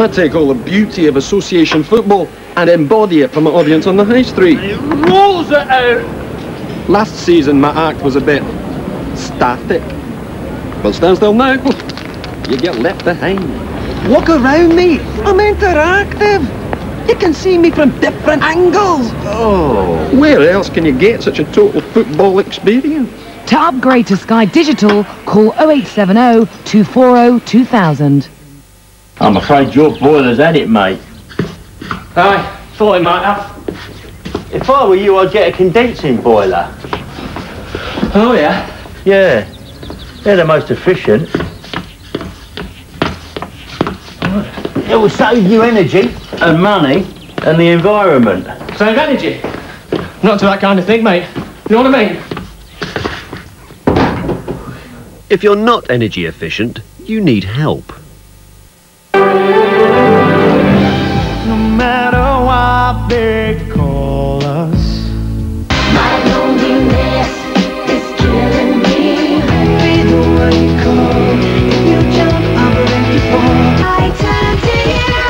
I take all the beauty of association football and embody it for my audience on the high street. It rolls it out. Last season, my act was a bit static. Well, stand still now. You get left behind. Walk around me. I'm interactive. You can see me from different angles. Oh. Where else can you get such a total football experience? To upgrade to Sky Digital, call 0870 240 2000. I'm afraid your boiler's at it, mate. Aye, thought it might have. If I were you, I'd get a condensing boiler. Oh, yeah? Yeah, they're the most efficient. It will save you energy and money and the environment. Save energy. Not to that kind of thing, mate. You know what I mean? If you're not energy efficient, you need help. No matter what they call us. My loneliness is killing me. Be the way you call. You jump, I'm ready for. I turn to you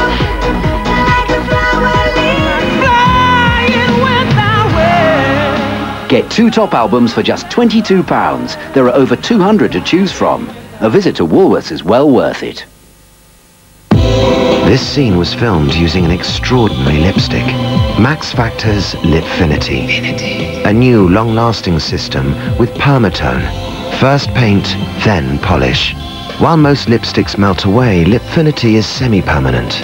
like a flower leaf. Flying with my. Get two top albums for just £22. There are over 200 to choose from. A visit to Woolworths is well worth it. This scene was filmed using an extraordinary lipstick. Max Factor's Lipfinity. A new long-lasting system with permatone. First paint, then polish. While most lipsticks melt away, Lipfinity is semi-permanent.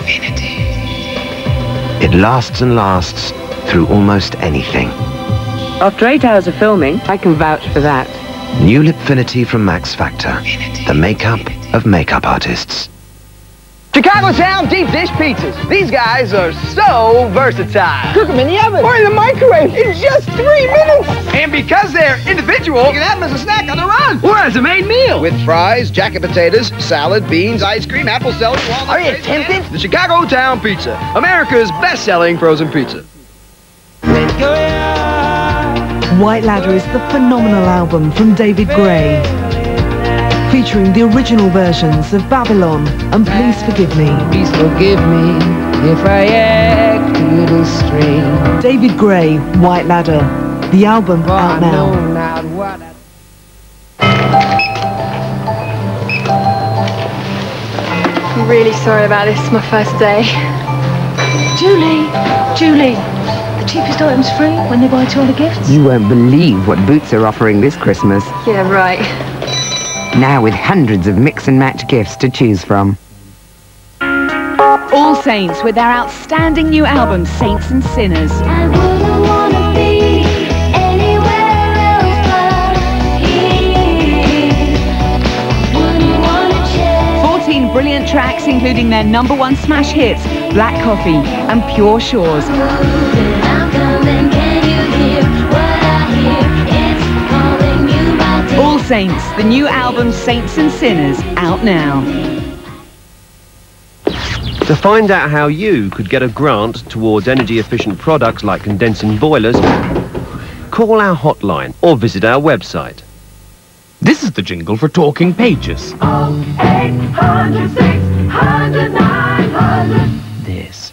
It lasts and lasts through almost anything. After eight hours of filming, I can vouch for that. New Lipfinity from Max Factor. The makeup of makeup artists. Chicago Town deep dish pizzas. These guys are so versatile. Cook them in the oven or in the microwave in just three minutes. And because they're individual, you can have them as a snack on the run or as a main meal. With fries, jacket potatoes, salad, beans, ice cream, apple celery, walnuts. Are you tempted? The Chicago Town Pizza, America's best-selling frozen pizza. White Ladder is the phenomenal album from David Gray, featuring the original versions of Babylon and Please Forgive Me. Please forgive me if I act a little strange. David Gray, White Ladder, the album oh, out now. not what I... I'm really sorry about this, my first day. Julie, Julie, the cheapest items free when they buy two other gifts. You won't believe what Boots are offering this Christmas. Yeah, right. Now with hundreds of mix and match gifts to choose from. All Saints with their outstanding new album, Saints and Sinners. I wouldn't wanna be anywhere else but here. Wouldn't wanna change. 14 brilliant tracks, including their number one smash hits, Black Coffee and Pure Shores. Saints, the new album, Saints and Sinners, out now. To find out how you could get a grant towards energy efficient products like condensing boilers, call our hotline or visit our website. This is the jingle for Talking Pages. This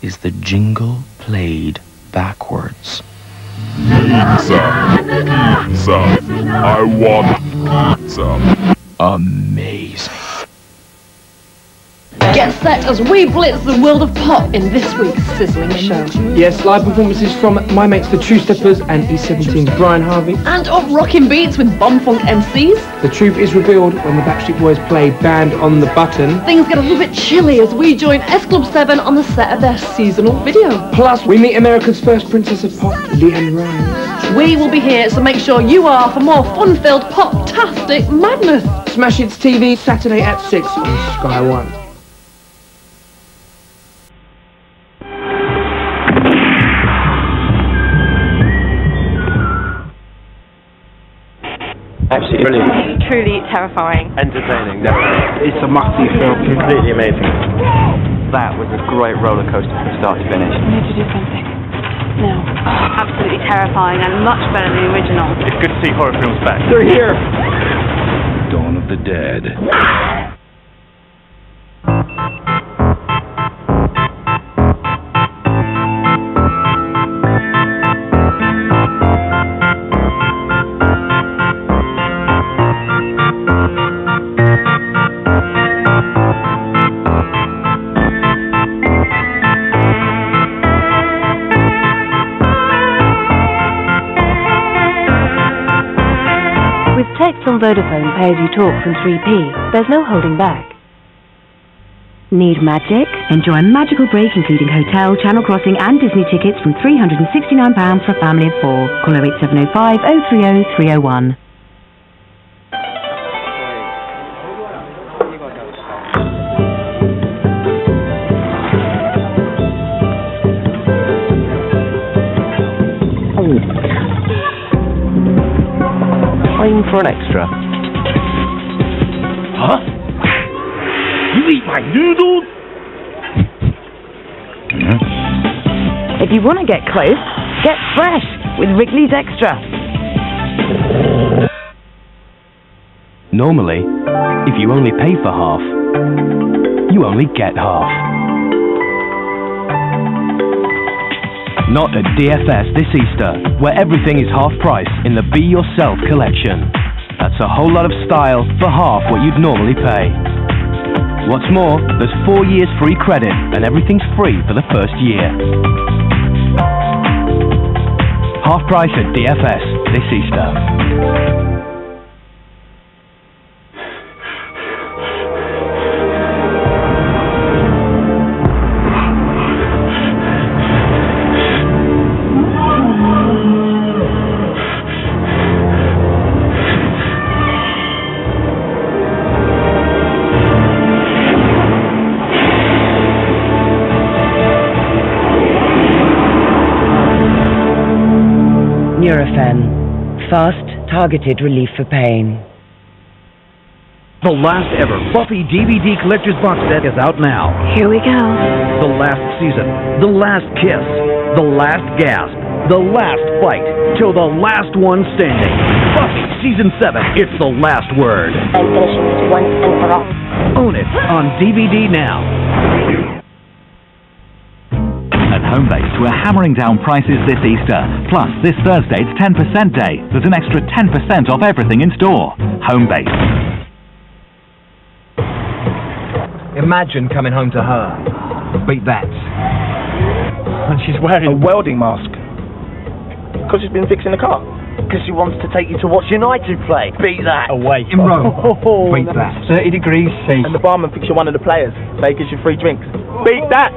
is the jingle played backwards. Pizza. Pizza. I want pizza. Amazing. Get set as we blitz the world of pop in this week's sizzling show. Yes, live performances from my mates the True Steppers and E17's Brian Harvey. And of rocking beats with Bomfunk MC's. The truth is revealed when the Backstreet Boys play Band on the Button. Things get a little bit chilly as we join S Club 7 on the set of their seasonal video. Plus, we meet America's first princess of pop, Leanne Ryan. We will be here, so make sure you are for more fun-filled pop-tastic madness. Smash Hits TV, Saturday at 6 on Sky One. Absolutely brilliant. Truly terrifying. Entertaining, definitely. It's a massive film. Completely amazing. That was a great roller coaster from start to finish. We need to do something. No. Absolutely terrifying and much better than the original. It's good to see horror films back. They're here. Dawn of the Dead. On Vodafone Pay As You Talk from 3p, there's no holding back. Need magic? Enjoy a magical break including hotel, channel crossing and Disney tickets from £369 for a family of four. Call 08705 030 301. Time for an extra. Huh? You eat my noodles? If you want to get close, get fresh with Wrigley's Extra. Normally, if you only pay for half, you only get half. Not at DFS this Easter, where everything is half price in the Be Yourself collection. That's a whole lot of style for half what you'd normally pay. What's more, there's four years free credit and everything's free for the first year. Half price at DFS this Easter. Fast, targeted relief for pain. The last ever Buffy DVD collector's box set is out now. Here we go. The last season, the last kiss, the last gasp, the last fight, till the last one standing. Buffy season 7, it's the last word. I'm finishing this once and for all. Own it on DVD now. At Homebase, we're hammering down prices this Easter. Plus, this Thursday it's 10% day. There's an extra 10% off everything in store. Homebase. Imagine coming home to her. Beat that. And she's wearing a welding mask. Because she's been fixing the car. Because she wants to take you to watch United play. Beat that. Away. In Rome. Oh, Beat that. 30 degrees C. And the barman thinks you're one of the players. They he gives you free drinks. Beat that.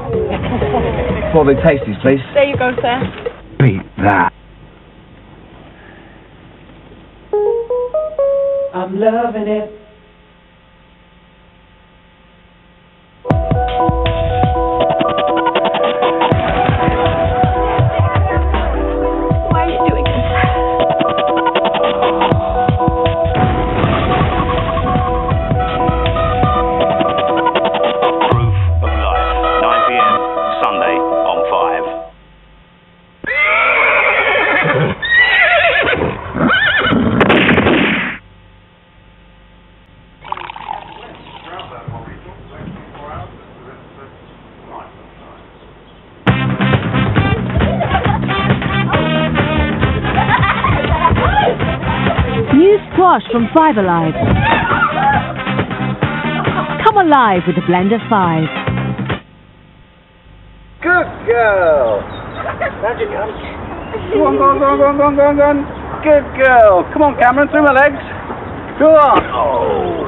Four big tasties, please. There you go, sir. Beat that. I'm loving it. Squash from Five Alive. Come alive with a blend of five. Good girl. Round you come. Go on, go on, go on, go on, go on, go on, go on. Good girl. Come on, Cameron, through my legs. Go on. Oh.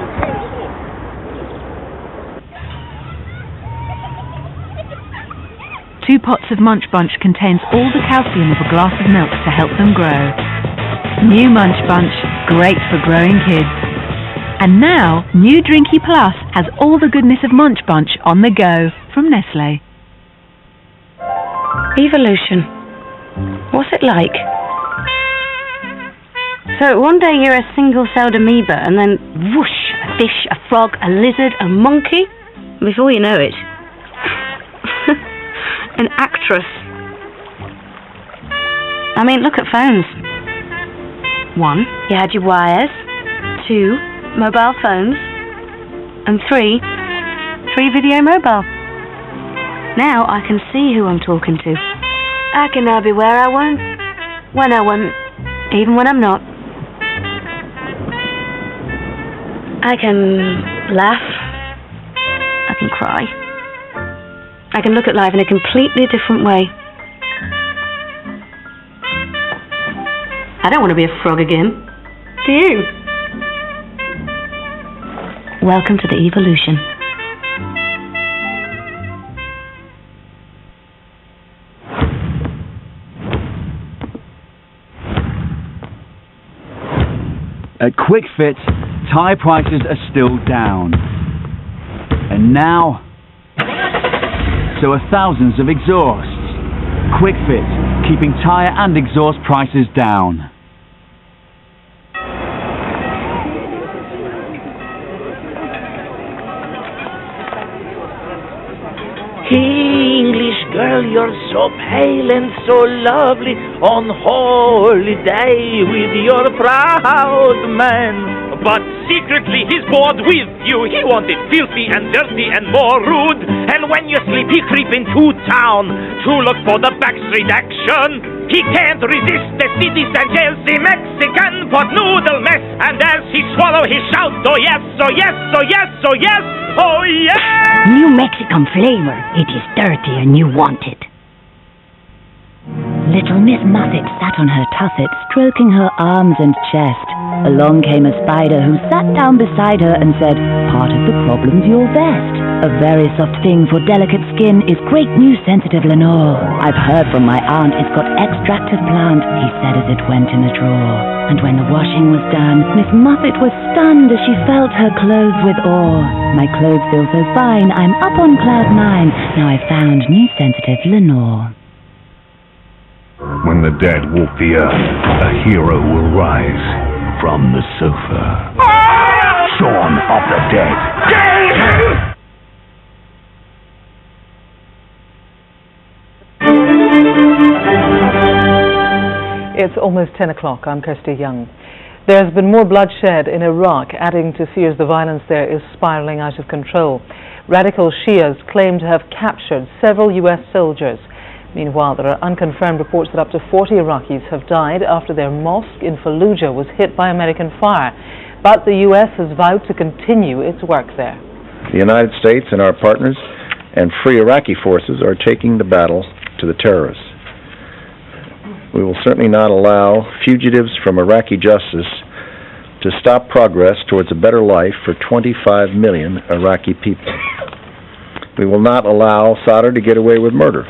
Two pots of Munch Bunch contains all the calcium of a glass of milk to help them grow. New Munch Bunch, great for growing kids. And now, new Drinky Plus has all the goodness of Munch Bunch on the go from Nestle. Evolution. What's it like? So one day you're a single-celled amoeba, and then whoosh, a fish, a frog, a lizard, a monkey. Before you know it, an actress. I mean, look at phones. One, you had your wires. Two, mobile phones. And three, three video mobile. Now I can see who I'm talking to. I can now be where I want, when I want, even when I'm not. I can laugh. I can cry. I can look at life in a completely different way. I don't want to be a frog again. Do you? Welcome to the evolution. At Kwik Fit, tyre prices are still down. And now, so are thousands of exhausts. Kwik Fit, keeping tyre and exhaust prices down. You're so pale and so lovely on holiday with your proud man. But secretly he's bored with you. He wanted filthy and dirty and more rude. And when you sleep, he creep into town to look for the backstreet action. He can't resist the city San Chelsea Mexican pot noodle mess. And as he swallow, he shout, oh yes, oh yes, oh yes, oh yes, oh yes. New Mexican flavor. It is dirty and you want it. Little Miss Muffet sat on her tusset, stroking her arms and chest. Along came a spider who sat down beside her and said, Part of the problem's your vest. A very soft thing for delicate skin is great new sensitive Lenor. I've heard from my aunt it's got extract of plant, he said as it went in the drawer. And when the washing was done, Miss Muffet was stunned as she felt her clothes with awe. My clothes feel so fine, I'm up on cloud nine. Now I've found new sensitive Lenor. When the dead walk the earth, a hero will rise from the sofa. Shaun of the Dead. It's almost 10 o'clock. I'm Kirsty Young. There has been more bloodshed in Iraq, adding to fears the violence there is spiraling out of control. Radical Shias claim to have captured several U.S. soldiers. Meanwhile, there are unconfirmed reports that up to 40 Iraqis have died after their mosque in Fallujah was hit by American fire. But the U.S. has vowed to continue its work there. The United States and our partners and free Iraqi forces are taking the battle to the terrorists. We will certainly not allow fugitives from Iraqi justice to stop progress towards a better life for 25 million Iraqi people. We will not allow Sadr to get away with murder.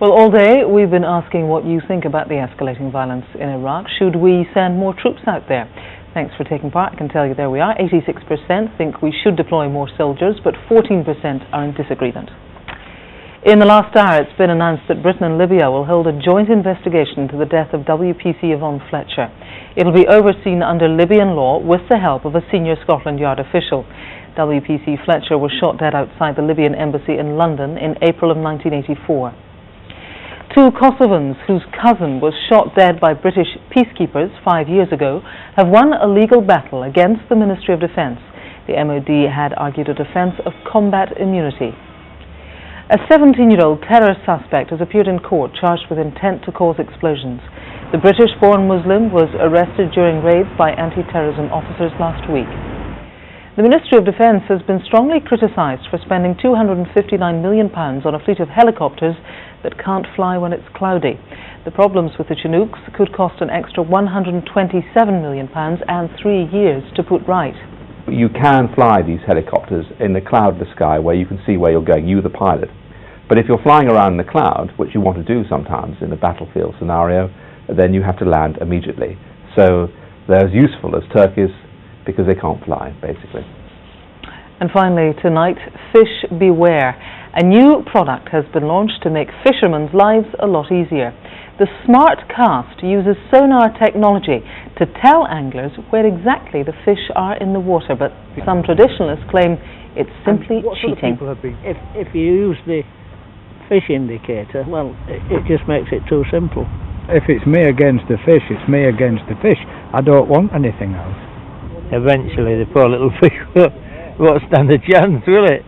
Well, all day we've been asking what you think about the escalating violence in Iraq. Should we send more troops out there? Thanks for taking part. I can tell you there we are. 86% think we should deploy more soldiers, but 14% are in disagreement. In the last hour, it's been announced that Britain and Libya will hold a joint investigation into the death of WPC Yvonne Fletcher. It'll be overseen under Libyan law with the help of a senior Scotland Yard official. WPC Fletcher was shot dead outside the Libyan embassy in London in April of 1984. Two Kosovans whose cousin was shot dead by British peacekeepers five years ago have won a legal battle against the Ministry of Defence. The MOD had argued a defence of combat immunity. A 17-year-old terror suspect has appeared in court charged with intent to cause explosions. The British-born Muslim was arrested during raids by anti-terrorism officers last week. The Ministry of Defence has been strongly criticised for spending £259 million on a fleet of helicopters that can't fly when it's cloudy. The problems with the Chinooks could cost an extra £127 million and three years to put right. You can fly these helicopters in the cloudless sky where you can see where you're going, you the pilot. But if you're flying around in the cloud, which you want to do sometimes in a battlefield scenario, then you have to land immediately. So they're as useful as turkeys because they can't fly, basically. And finally, tonight, Fish Beware. A new product has been launched to make fishermen's lives a lot easier. The Smart Cast uses sonar technology to tell anglers where exactly the fish are in the water, but some traditionalists claim it's simply cheating. If, if you use the fish indicator, well, it, it just makes it too simple. If it's me against the fish, it's me against the fish. I don't want anything else. Eventually, the poor little fish won't stand a chance, will it?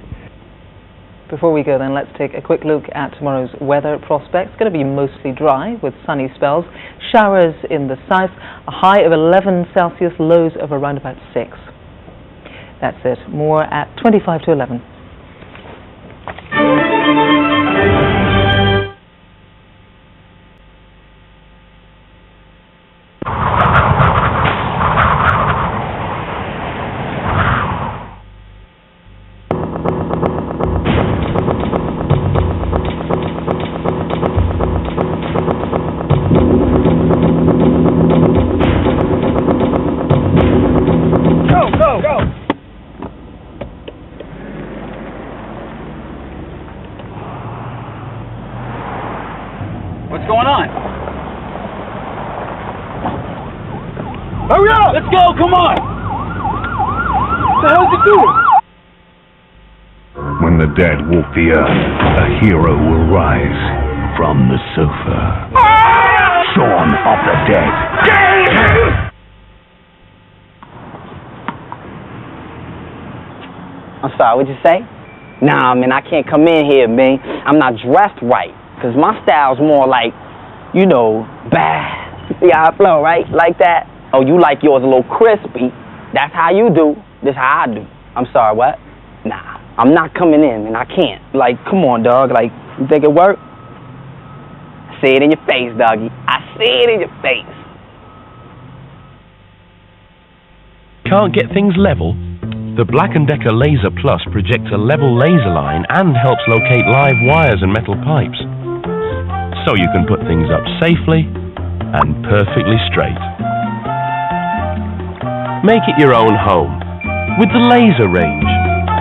Before we go then, let's take a quick look at tomorrow's weather prospects. It's going to be mostly dry with sunny spells, showers in the south, a high of 11 Celsius, lows of around about 6. That's it. More at 25 to 11. The earth, a hero will rise from the sofa. Shaun of the Dead. I'm sorry, what'd you say? Nah, man, I can't come in here, man. I'm not dressed right. Cause my style's more like, you know, bad. See how I flow, right? Like that. Oh, you like yours a little crispy. That's how you do. This how I do. I'm sorry, what? Nah, I'm not coming in, and I can't. Like, come on, dog. Like, you think it work? I see it in your face, doggy. I see it in your face. Can't get things level? The Black & Decker Laser Plus projects a level laser line and helps locate live wires and metal pipes. So you can put things up safely and perfectly straight. Make it your own home with the laser range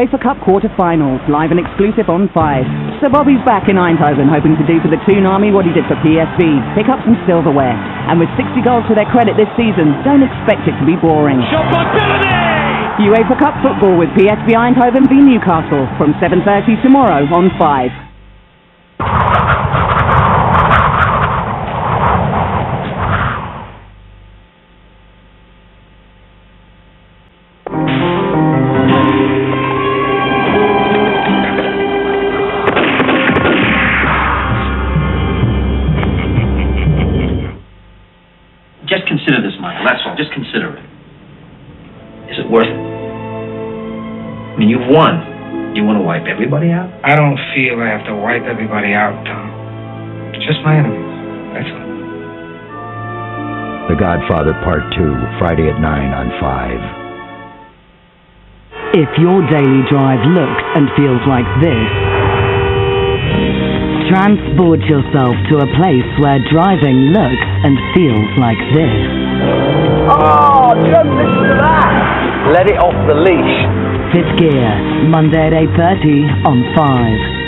UEFA Cup quarter-finals, live and exclusive on 5. So Bobby's back in Eindhoven, hoping to do for the Toon Army what he did for PSV, pick up some silverware. And with 60 goals to their credit this season, don't expect it to be boring. Shot by UEFA Cup football with PSV Eindhoven v Newcastle from 7.30 tomorrow on 5. Worth it? I mean, you've won. You want to wipe everybody out? I don't feel I have to wipe everybody out, Tom. Just my enemies. That's all. The Godfather Part 2, Friday at 9 on 5. If your daily drive looks and feels like this, transport yourself to a place where driving looks and feels like this. Oh, just listen to that. Let it off the leash. Fifth Gear, Monday at 8.30 on 5.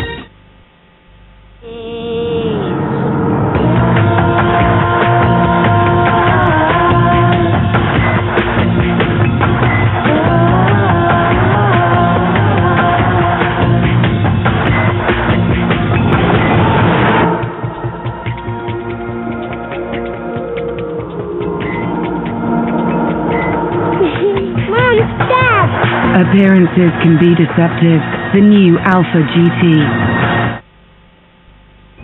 Appearances can be deceptive. The new Alfa GT.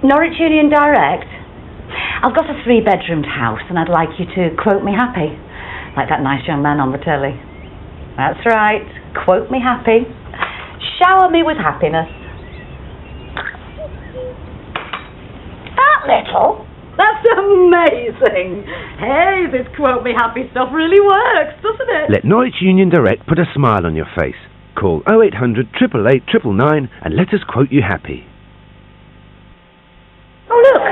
Norwich Union Direct. I've got a three bedroomed house and I'd like you to quote me happy. Like that nice young man on the telly. That's right. Quote me happy. Shower me with happiness. That little? That's amazing. Hey, this quote me happy stuff really works, doesn't it? Let Norwich Union Direct put a smile on your face. Call 0800 888 999 and let us quote you happy. Oh, look.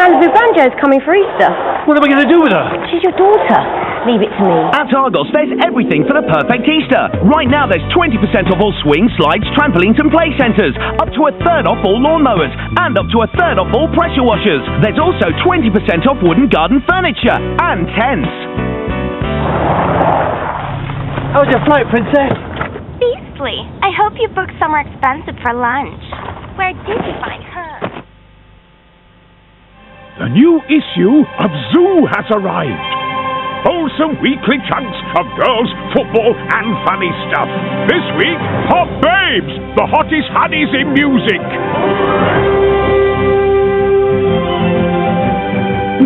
Malibu Banjo's coming for Easter. What are we going to do with her? She's your daughter. Leave it to me. At Argos, there's everything for the perfect Easter. Right now, there's 20% off all swings, slides, trampolines, and play centres, up to a third off all lawnmowers, and up to a third off all pressure washers. There's also 20% off wooden garden furniture and tents. Oh, How was your flight, Princess? Beastly. I hope you booked somewhere expensive for lunch. Where did you find her? The new issue of Zoo has arrived. Wholesome weekly chunks of girls, football, and funny stuff. This week, Hot Babes, the hottest honeys in music.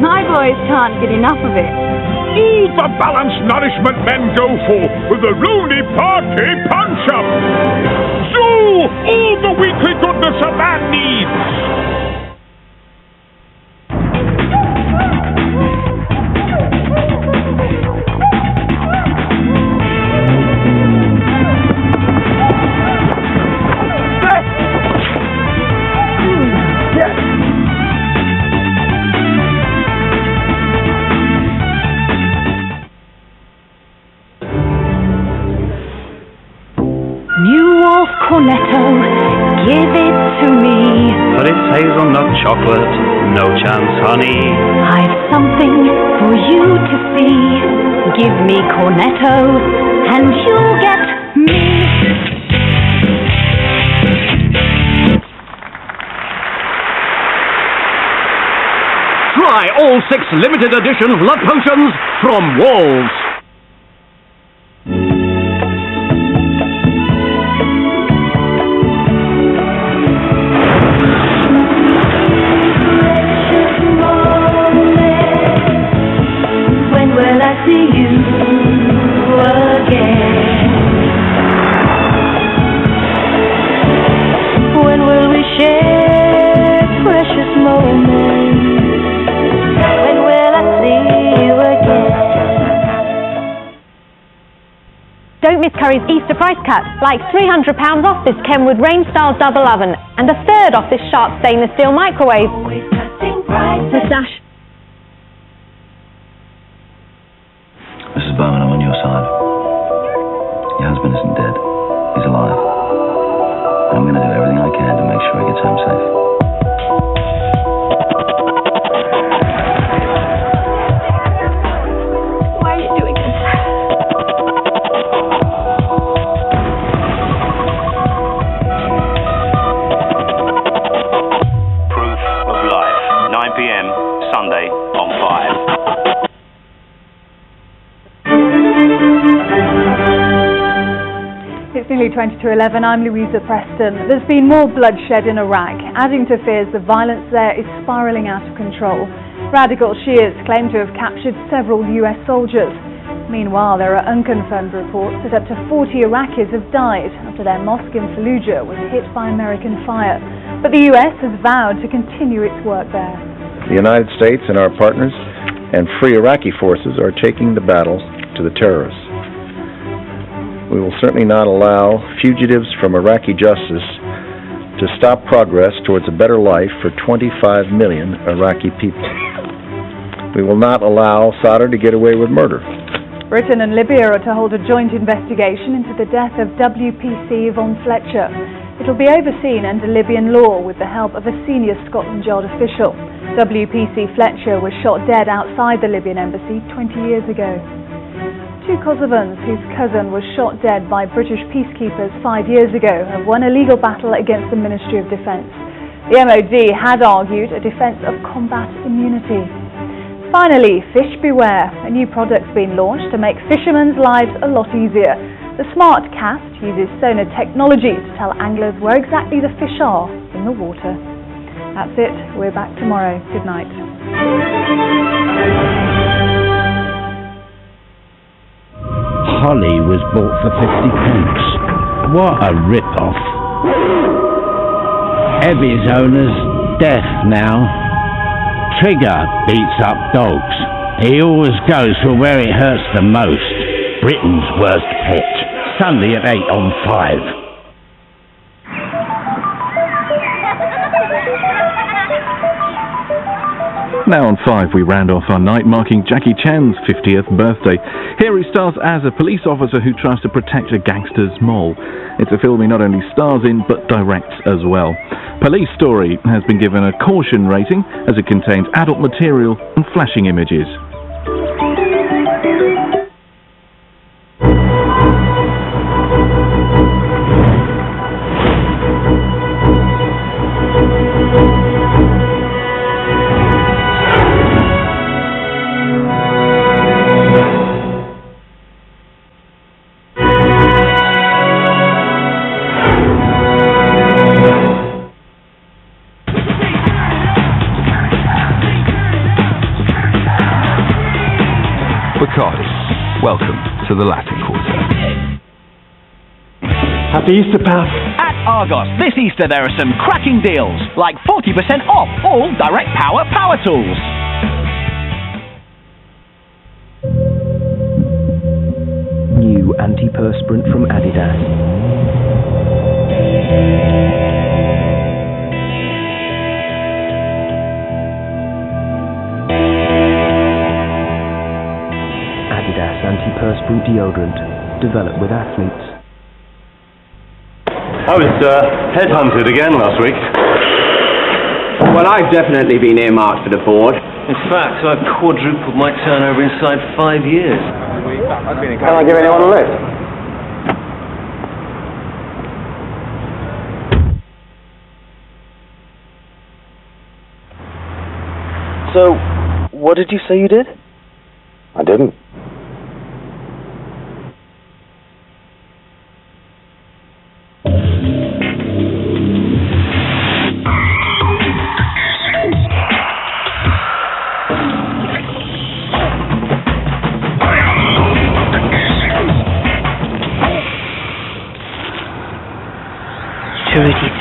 My boys can't get enough of it. All the balanced nourishment men go for with the Rooney Party Punch Up. Zoo, all the weekly goodness a man needs. Hazelnut chocolate, no chance, honey. I've something for you to see. Give me Cornetto, and you'll get me. Try all six limited edition blood potions from Wall's. Price cut. Like £300 off this Kenwood Range Style Double Oven and a third off this Sharp Stainless Steel Microwave. The Dash. Nearly 20 to 11. I'm Louisa Preston. There's been more bloodshed in Iraq, adding to fears the violence there is spiralling out of control. Radical Shias claim to have captured several US soldiers. Meanwhile, there are unconfirmed reports that up to 40 Iraqis have died after their mosque in Fallujah was hit by American fire. But the US has vowed to continue its work there. The United States and our partners and free Iraqi forces are taking the battle to the terrorists. We will certainly not allow fugitives from Iraqi justice to stop progress towards a better life for 25 million Iraqi people. We will not allow Sadr to get away with murder. Britain and Libya are to hold a joint investigation into the death of WPC Yvonne Fletcher. It'll be overseen under Libyan law with the help of a senior Scotland Yard official. WPC Fletcher was shot dead outside the Libyan embassy 20 years ago. Two Kosovans whose cousin was shot dead by British peacekeepers five years ago have won a legal battle against the Ministry of Defence. The MOD had argued a defence of combat immunity. Finally, Fish Beware, a new product's been launched to make fishermen's lives a lot easier. The Smart Cast uses sonar technology to tell anglers where exactly the fish are in the water. That's it. We're back tomorrow. Good night. Holly was bought for 50 pence. What a rip-off. Evie's owner's deaf now. Trigger beats up dogs. He always goes for where it hurts the most. Britain's worst pet. Sunday at 8 on 5. Now on 5, we round off our night marking Jackie Chan's 50th birthday. Here he stars as a police officer who tries to protect a gangster's mole. It's a film he not only stars in, but directs as well. Police Story has been given a caution rating as it contains adult material and flashing images. Happy Easter, pal. At Argos, this Easter there are some cracking deals, like 40% off all direct power power tools. New antiperspirant from Adidas. Adidas antiperspirant deodorant, developed with athletes. I was uh, headhunted again last week. Well, I've definitely been earmarked for the board. In fact, I've quadrupled my turnover inside five years. Can I give anyone a lift? So, what did you say you did? I didn't.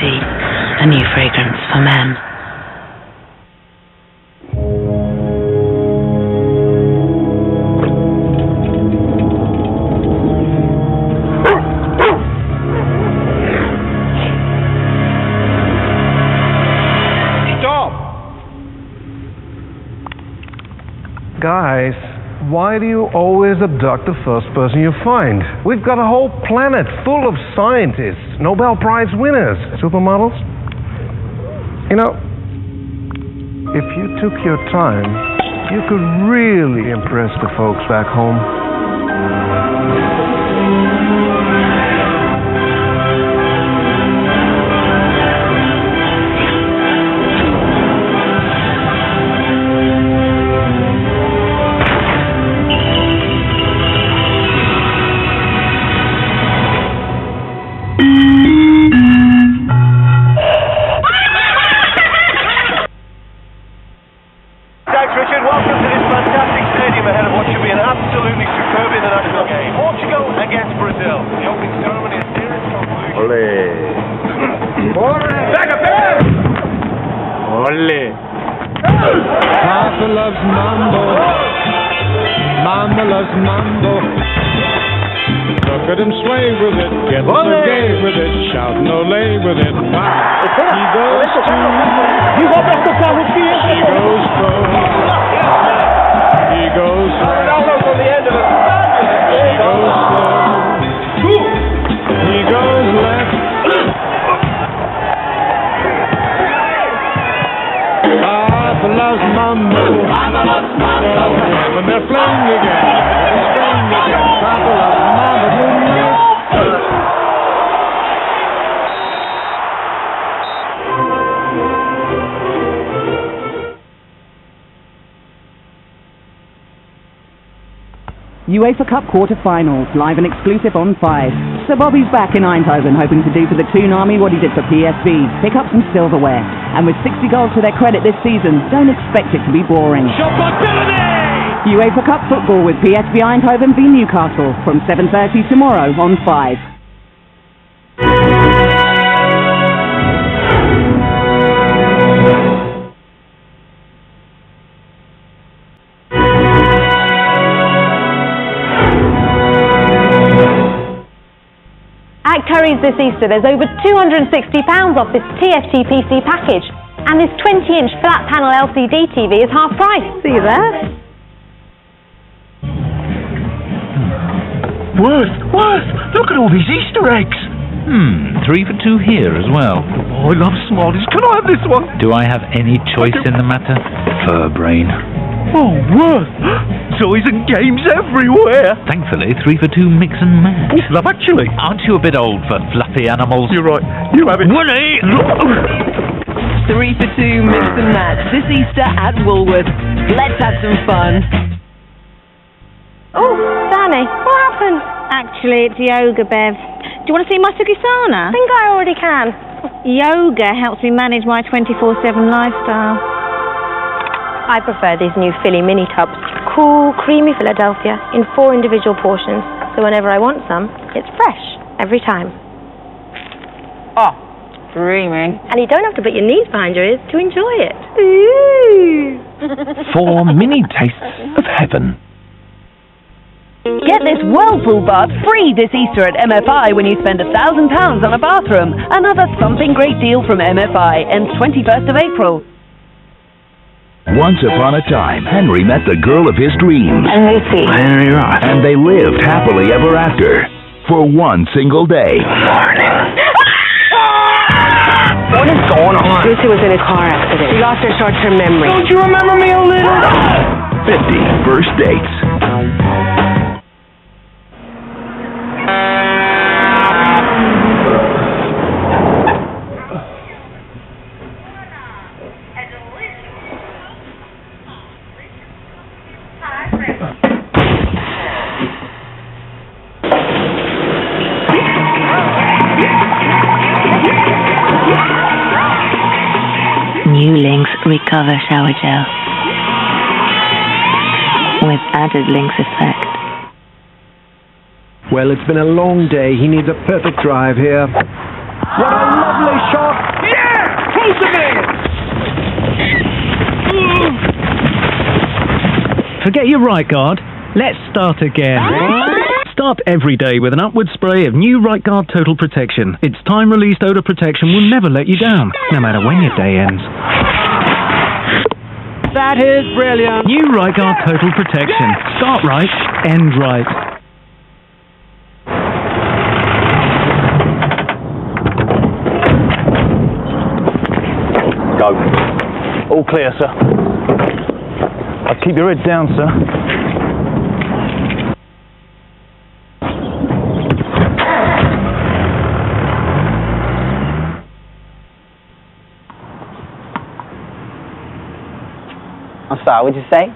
A new fragrance for men. Why do you always abduct the first person you find? We've got a whole planet full of scientists, Nobel Prize winners, supermodels. You know, if you took your time, you could really impress the folks back home. Loves mambo. Look at him sway with it, get so gay with it, shout no lay with it. Wow. He goes to. He goes from. He goes from. on the end. He goes slow. UEFA Cup quarter-finals, live and exclusive on 5. So Bobby's back in Eindhoven, hoping to do for the Toon Army what he did for PSV, pick up some silverware. And with 60 goals to their credit this season, don't expect it to be boring. UEFA Cup football with PSV Eindhoven v Newcastle from 7.30 tomorrow on 5. Currys this Easter, there's over £260 off this TFT PC package. And this 20-inch flat panel LCD TV is half price. See that? Worth, Worth, look at all these Easter eggs. Hmm, three for two here as well. Oh, I love Smarties. Can I have this one? Do I have any choice in the matter? Fur brain. Oh, Worth, toys and games everywhere. Thankfully, three for two mix and match. Love, actually. Aren't you a bit old for fluffy animals? You're right. You have it. Willie! Three for two mix and match this Easter at Woolworths. Let's have some fun. Oh, Danny, what happened? Actually, it's yoga, Bev. Do you want to see my Sugisana? I think I already can. Yoga helps me manage my 24-7 lifestyle. I prefer these new Philly mini tubs. Cool, creamy Philadelphia in four individual portions. So whenever I want some, it's fresh every time. Oh, dreaming. And you don't have to put your knees behind your ears to enjoy it. Four mini tastes of heaven. Get this Whirlpool bath free this Easter at MFI when you spend a thousand pounds on a bathroom. Another something great deal from MFI ends 21st of April. Once upon a time, Henry met the girl of his dreams. And Lucy. Henry Roth. And they lived happily ever after. For one single day. Morning. What is going on? Lucy was in a car accident. She lost her short-term memory. Don't you remember me a little? 50 first dates. Lynx Shower Gel. With added Lynx effect. Well, it's been a long day. He needs a perfect drive here. What a lovely shot! Yeah! Close again! Forget your right guard. Let's start again. Start every day with an upward spray of new Right Guard Total Protection. Its time released odor protection will never let you down, no matter when your day ends. That is brilliant. New Right Guard Total Protection. Start right, end right. Go. All clear, sir. I'll keep your head down, sir. Sorry, what'd you say?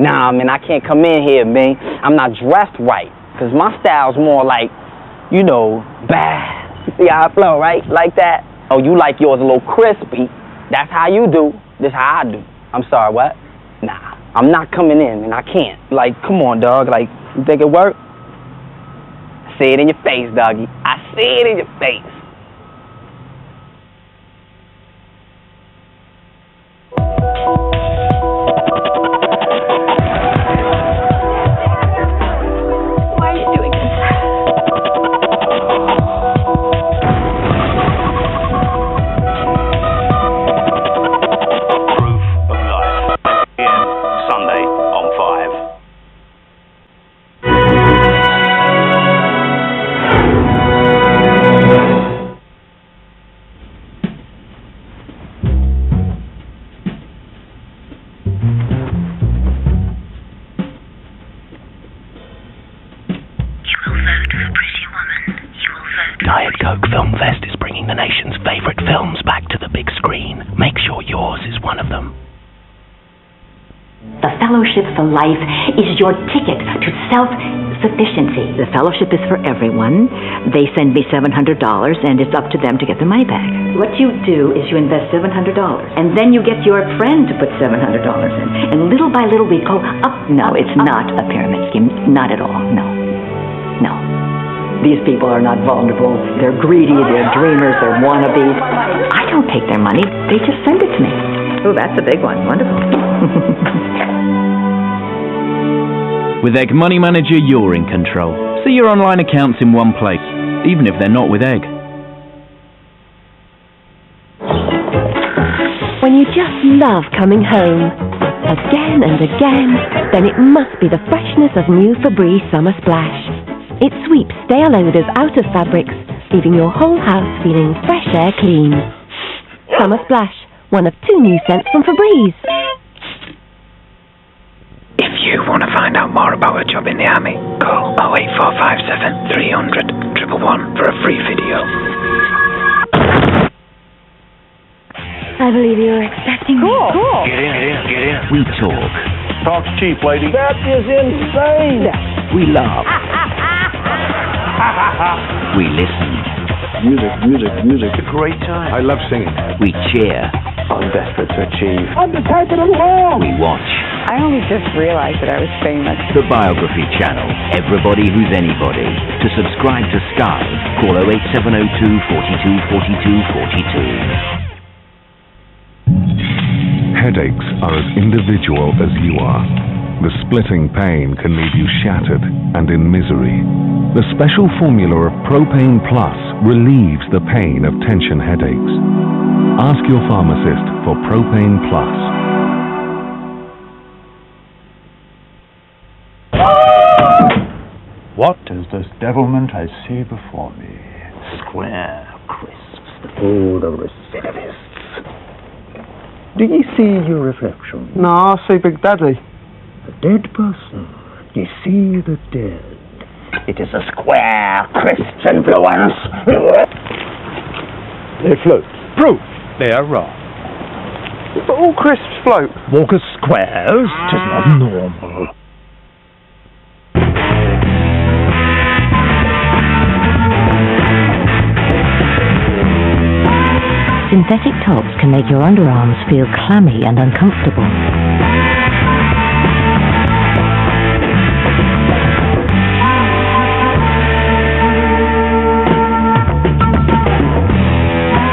Nah, man, I can't come in here, man. I'm not dressed right. Because my style's more like, you know, bad. See how I flow, right? Like that. Oh, you like yours a little crispy. That's how you do. This how I do. I'm sorry, what? Nah, I'm not coming in, and I can't. Like, come on, dog. Like, you think it work? See it in your face, doggy. I see it in your face. Life is your ticket to self-sufficiency. The fellowship is for everyone. They send me $700, and it's up to them to get the money back. What you do is you invest $700, and then you get your friend to put $700 in. And little by little, we go up. No, it's not a pyramid scheme. Not at all. No. No. These people are not vulnerable. They're greedy, they're dreamers, they're wannabes. I don't take their money. They just send it to me. Oh, that's a big one. Wonderful. With Egg Money Manager, you're in control. See your online accounts in one place, even if they're not with Egg. When you just love coming home again and again, then it must be the freshness of new Febreze Summer Splash. It sweeps stale odours out of fabrics, leaving your whole house feeling fresh air clean. Summer Splash, one of two new scents from Febreze. If you want to find out more about a job in the army, call 08457 300 111 for a free video. I believe you were expecting me. Cool. Get in, get in, get in. We talk. Talk cheap, lady. That is insane. We laugh. we listen. Music, music, music. It's a great time. I love singing. We cheer. I'm desperate to achieve. I'm the type of the world. We watch. I only just realized that I was famous. The Biography Channel. Everybody who's anybody. To subscribe to Sky, call 08702 42 42 42. Headaches are as individual as you are. The splitting pain can leave you shattered and in misery. The special formula of Propain Plus relieves the pain of tension headaches. Ask your pharmacist for Propain Plus. What is this devilment I see before me? Square crisps. Oh, the recidivists. Do ye see your reflection? No, I see Big Daddy. A dead person. You see the dead. It is a square crisps influence. They float. Proof they are wrong. But all crisps float. Walk as squares, tis not normal. Synthetic tops can make your underarms feel clammy and uncomfortable.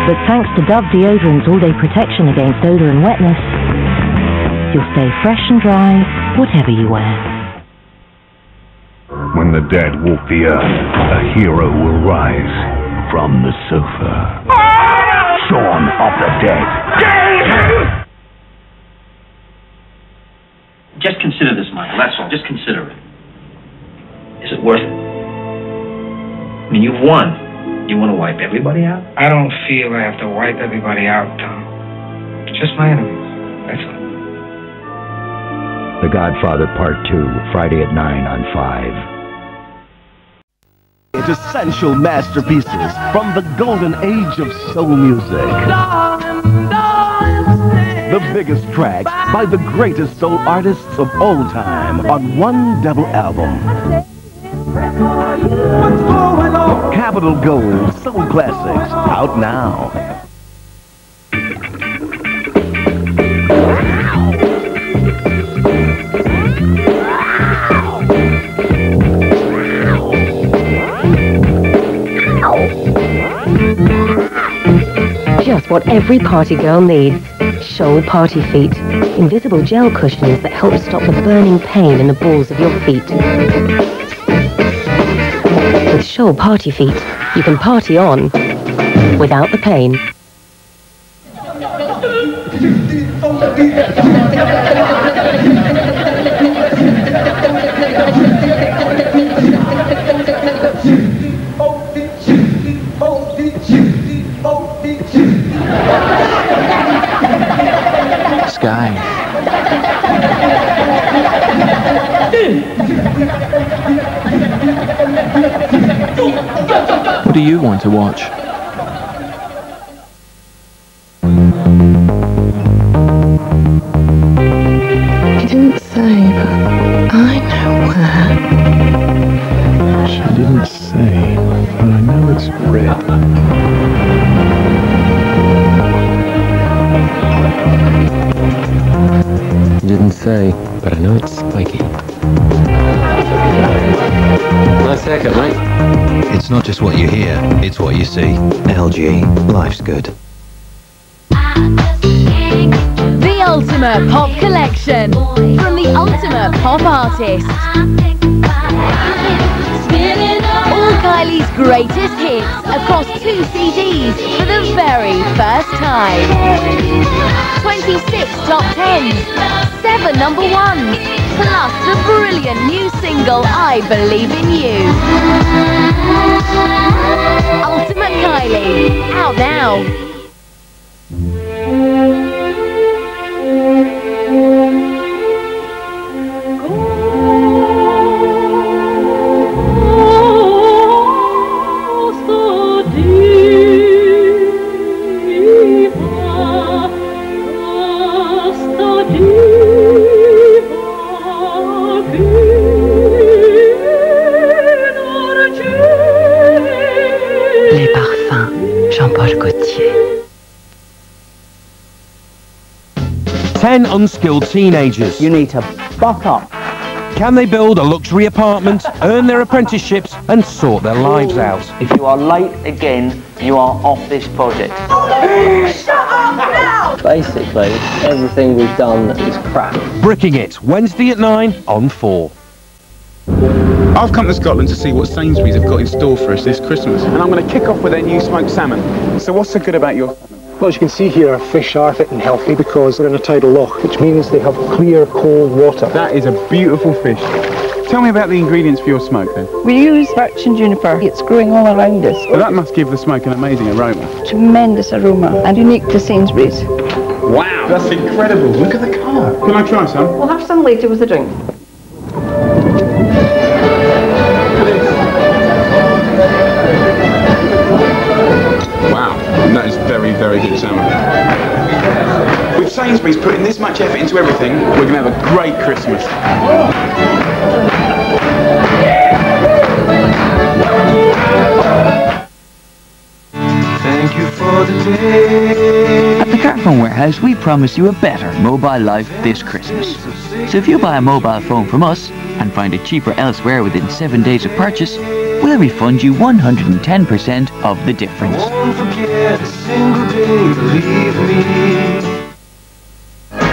But thanks to Dove deodorant's all-day protection against odor and wetness, you'll stay fresh and dry, whatever you wear. When the dead walk the earth, a hero will rise from the sofa. Shaun of the Dead. Just consider this, Michael. That's all. Just consider it. Is it worth it? I mean, you've won. You want to wipe everybody out? I don't feel I have to wipe everybody out, Tom. Just my enemies. That's all. The Godfather Part 2, Friday at 9 on 5. Essential masterpieces from the golden age of soul music. The biggest tracks by the greatest soul artists of all time on one double album. Capital Gold Soul Classics out now. Just what every party girl needs. Scholl Party Feet. Invisible gel cushions that help stop the burning pain in the balls of your feet. With Scholl Party Feet, you can party on without the pain. do you want to watch? It's not just what you hear, it's what you see. LG, life's good. The Ultimate Pop Collection from the Ultimate Pop Artist. All Kylie's greatest hits across two CDs for the very first time. 26 top 10s, 7 number 1s, plus the brilliant new single I Believe in You. Ultimate Kylie, out now. Unskilled teenagers. You need to buck up. Can they build a luxury apartment, earn their apprenticeships, and sort their lives out? If you are late again, you are off this project. Shut up now! Basically, everything we've done is crap. Bricking It, Wednesday at 9 on 4. I've come to Scotland to see what Sainsbury's have got in store for us this Christmas, and I'm going to kick off with their new smoked salmon. So what's so good about your Well, as you can see here, our fish are fit and healthy because they're in a tidal loch, which means they have clear, cold water. That is a beautiful fish. Tell me about the ingredients for your smoke then. We use birch and juniper. It's growing all around us. Well, that must give the smoke an amazing aroma. Tremendous aroma and unique to Sainsbury's. Wow, that's incredible. Look at the colour. Can I try some? We'll have some later with the drink. Very, very good salmon. With Sainsbury's putting this much effort into everything, we're going to have a great Christmas. Thank you for the day. At the Carphone Warehouse, we promise you a better mobile life this Christmas. So if you buy a mobile phone from us and find it cheaper elsewhere within seven days of purchase, we'll refund you 110% of the difference. Won't forget a single day, believe me.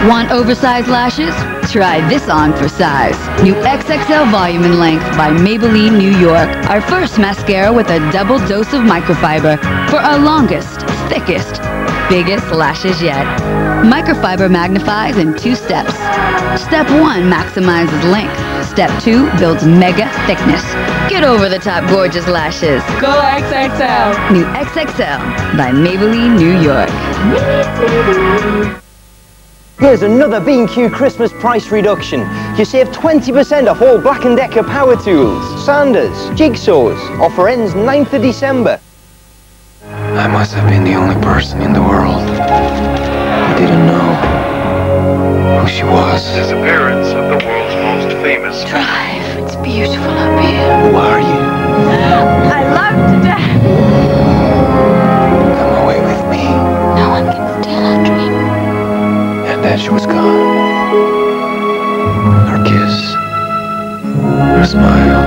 Want oversized lashes? Try this on for size. New XXL Volume and Length by Maybelline New York. Our first mascara with a double dose of microfiber for our longest, thickest, biggest lashes yet. Microfiber magnifies in two steps. Step one maximizes length. Step two builds mega thickness. Get over the top gorgeous lashes. Go XXL. New XXL by Maybelline New York. Here's another B&Q Christmas price reduction. You save 20% off all Black & Decker power tools, sanders, jigsaws. Offer ends 9th of December. I must have been the only person in the world who didn't know who she was. Disappearance of the world's most famous. Drive. It's beautiful up here. Who are you? I love to death. Come away with me. No one can steal our dream. And then she was gone. Her kiss, her smile,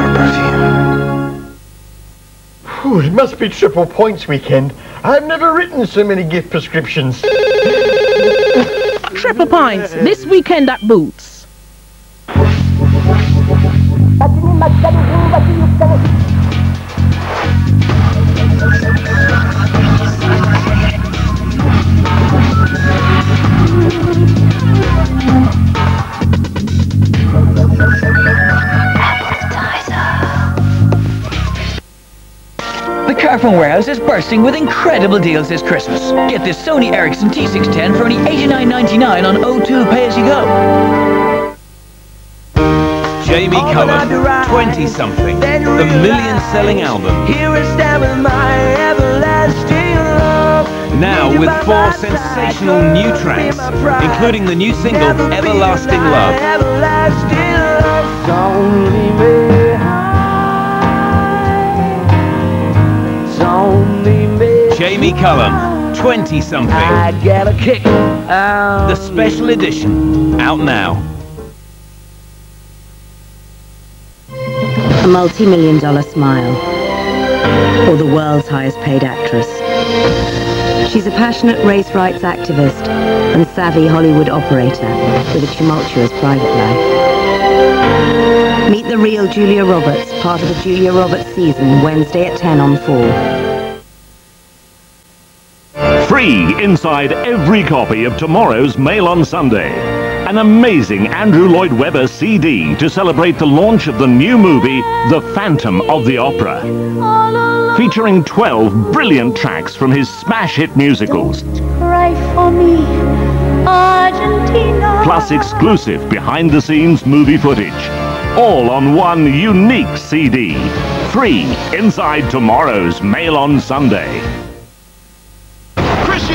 her perfume. Whew, it must be triple points weekend. I've never written so many gift prescriptions. Triple points this weekend at Boots. The Carphone Warehouse is bursting with incredible deals this Christmas. Get this Sony Ericsson T610 for only $89.99 on O2 Pay As You Go. Jamie Cullum, 20 something, the million selling album. Here I my everlasting love. Now with four sensational new tracks, including the new single Everlasting Love. Jamie Cullum, 20 something. I get a kick. The special edition, out now. A multi-million dollar smile. Or the world's highest paid actress. She's a passionate race rights activist and savvy Hollywood operator with a tumultuous private life. Meet the real Julia Roberts, part of the Julia Roberts season, Wednesday at 10 on 4. Free inside every copy of tomorrow's Mail on Sunday. An amazing Andrew Lloyd Webber CD to celebrate the launch of the new movie, The Phantom of the Opera. Featuring 12 brilliant tracks from his smash hit musicals. Plus exclusive behind the scenes movie footage. All on one unique CD. Free inside tomorrow's Mail on Sunday.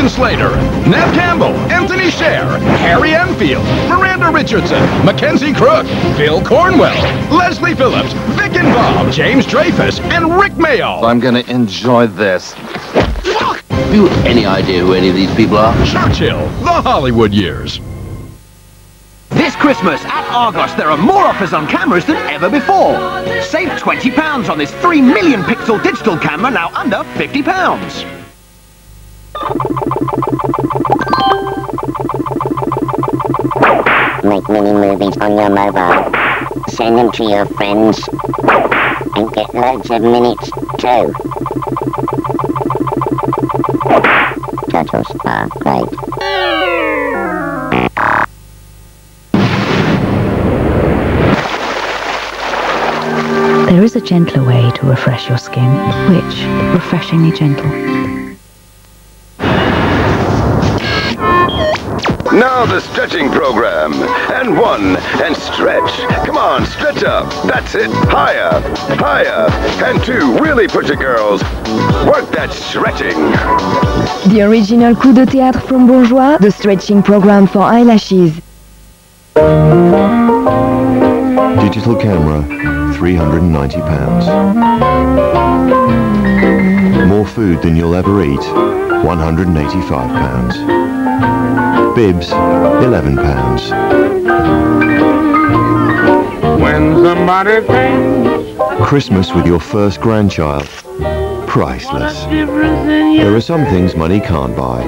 Christian Slater, Neve Campbell, Antony Sher, Harry Enfield, Miranda Richardson, Mackenzie Crook, Phil Cornwell, Leslie Phillips, Vic and Bob, James Dreyfus, and Rik Mayall. I'm gonna enjoy this. Have you any idea who any of these people are? Churchill, the Hollywood years. This Christmas at Argos, there are more offers on cameras than ever before. Save £20 on this 3 million pixel digital camera now under £50. Make mini movies on your mobile. Send them to your friends. And get loads of minutes too. Turtles are great. There is a gentler way to refresh your skin. Which? Refreshingly gentle. Now the stretching program. And one, and stretch. Come on, stretch up. That's it. Higher, higher. And two, really push it, girls. Work that stretching. The original coup de théâtre from Bourjois, the stretching program for eyelashes. Digital camera, £390. More food than you'll ever eat, £185. Bibs, £11. When somebody thinks Christmas with your first grandchild, priceless. There are some things money can't buy.